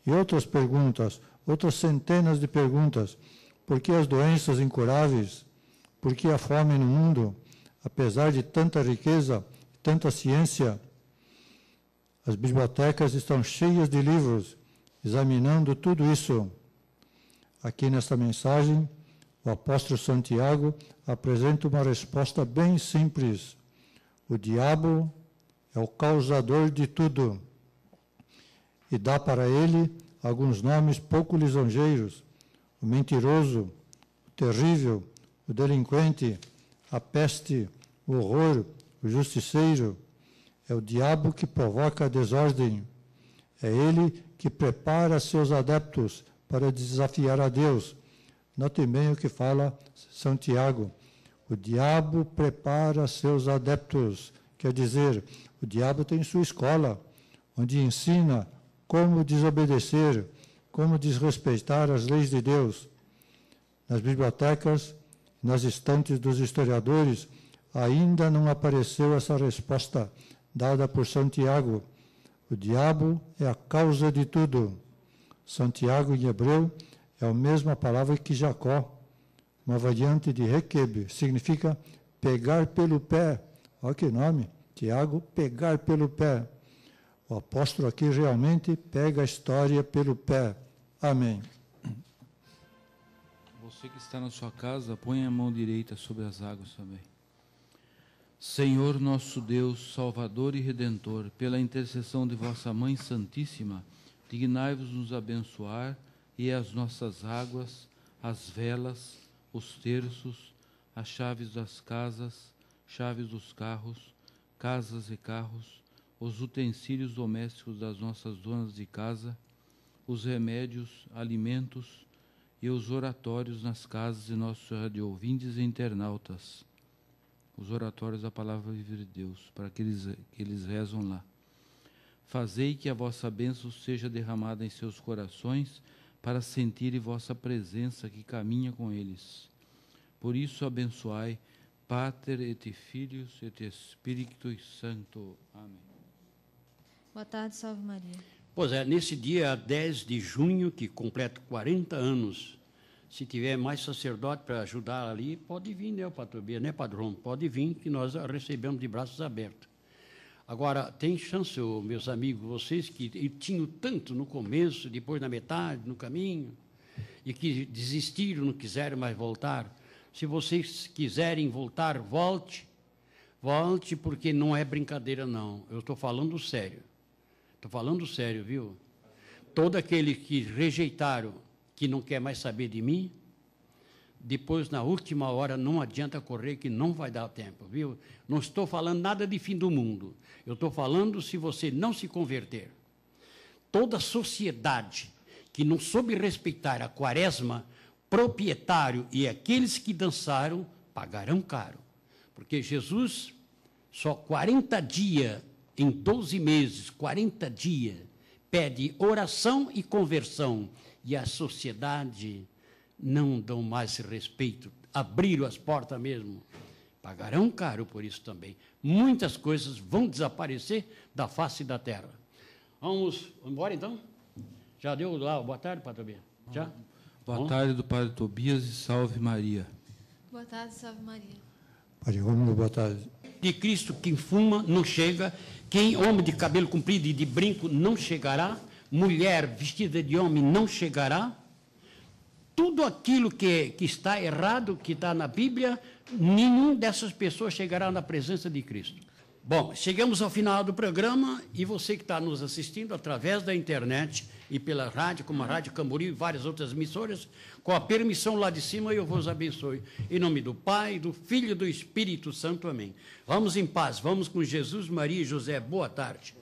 e outras perguntas, outras centenas de perguntas. Por que as doenças incuráveis? Por que a fome no mundo? Apesar de tanta riqueza, tanta ciência, as bibliotecas estão cheias de livros examinando tudo isso. Aqui nesta mensagem, o apóstolo Santiago apresenta uma resposta bem simples. O diabo é o causador de tudo. E dá para ele alguns nomes pouco lisonjeiros: o mentiroso, o terrível, o delinquente, a peste, o horror, o justiceiro, é o diabo que provoca a desordem. É ele que prepara seus adeptos para desafiar a Deus. Note bem o que fala São Tiago. O diabo prepara seus adeptos. Quer dizer, o diabo tem sua escola, onde ensina como desobedecer, como desrespeitar as leis de Deus. Nas bibliotecas, nas estantes dos historiadores, ainda não apareceu essa resposta dada por Santiago. O diabo é a causa de tudo. Santiago, em hebreu, é a mesma palavra que Jacó, uma variante de Requeb, significa pegar pelo pé. Olha que nome, Tiago, pegar pelo pé. O apóstolo aqui realmente pega a história pelo pé. Amém. Você que está na sua casa, põe a mão direita sobre as águas também. Senhor nosso Deus, Salvador e Redentor, pela intercessão de vossa Mãe Santíssima, dignai-vos nos abençoar e as nossas águas, as velas, os terços, as chaves das casas, chaves dos carros, casas e carros, os utensílios domésticos das nossas donas de casa, os remédios, alimentos e os oratórios nas casas de nossos radiovindes e internautas os oratórios da palavra viva de Deus, para que eles, que eles rezam lá. Fazei que a vossa bênção seja derramada em seus corações, para sentirem vossa presença que caminha com eles. Por isso abençoai, Pater et Filhos et Spiritus Santo. Amém. Boa tarde, salve Maria. Pois é, nesse dia 10 de junho, que completa 40 anos se tiver mais sacerdote para ajudar ali, pode vir, né, Patobia, né, Padrão? Pode vir, que nós recebemos de braços abertos. Agora, tem chance, meus amigos, vocês que tinham tanto no começo, depois na metade, no caminho, e que desistiram, não quiseram mais voltar. Se vocês quiserem voltar, volte. Volte, porque não é brincadeira, não. Eu estou falando sério. Estou falando sério, viu? Todo aquele que rejeitaram que não quer mais saber de mim, depois, na última hora, não adianta correr, que não vai dar tempo, viu? Não estou falando nada de fim do mundo. Eu estou falando se você não se converter. Toda sociedade que não soube respeitar a quaresma, proprietário e aqueles que dançaram, pagarão caro. Porque Jesus, só 40 dias, em 12 meses, 40 dias, pede oração e conversão e a sociedade não dão mais respeito, abriram as portas mesmo. Pagarão caro por isso também. Muitas coisas vão desaparecer da face da terra. Vamos embora então? Já deu lá, boa tarde, Padre Tobias? Já? Boa Bom? tarde do Padre Tobias e salve Maria. Boa tarde, salve Maria. Padre Rômulo, boa tarde. De Cristo, quem fuma não chega, quem homem de cabelo comprido e de brinco não chegará, mulher vestida de homem não chegará. Tudo aquilo que, que está errado, que está na Bíblia, nenhum dessas pessoas chegará na presença de Cristo. Bom, chegamos ao final do programa e você que está nos assistindo através da internet e pela rádio, como a Rádio Camboriú e várias outras emissoras, com a permissão lá de cima, eu vos abençoe. Em nome do Pai, do Filho e do Espírito Santo. Amém. Vamos em paz, vamos com Jesus, Maria e José. Boa tarde.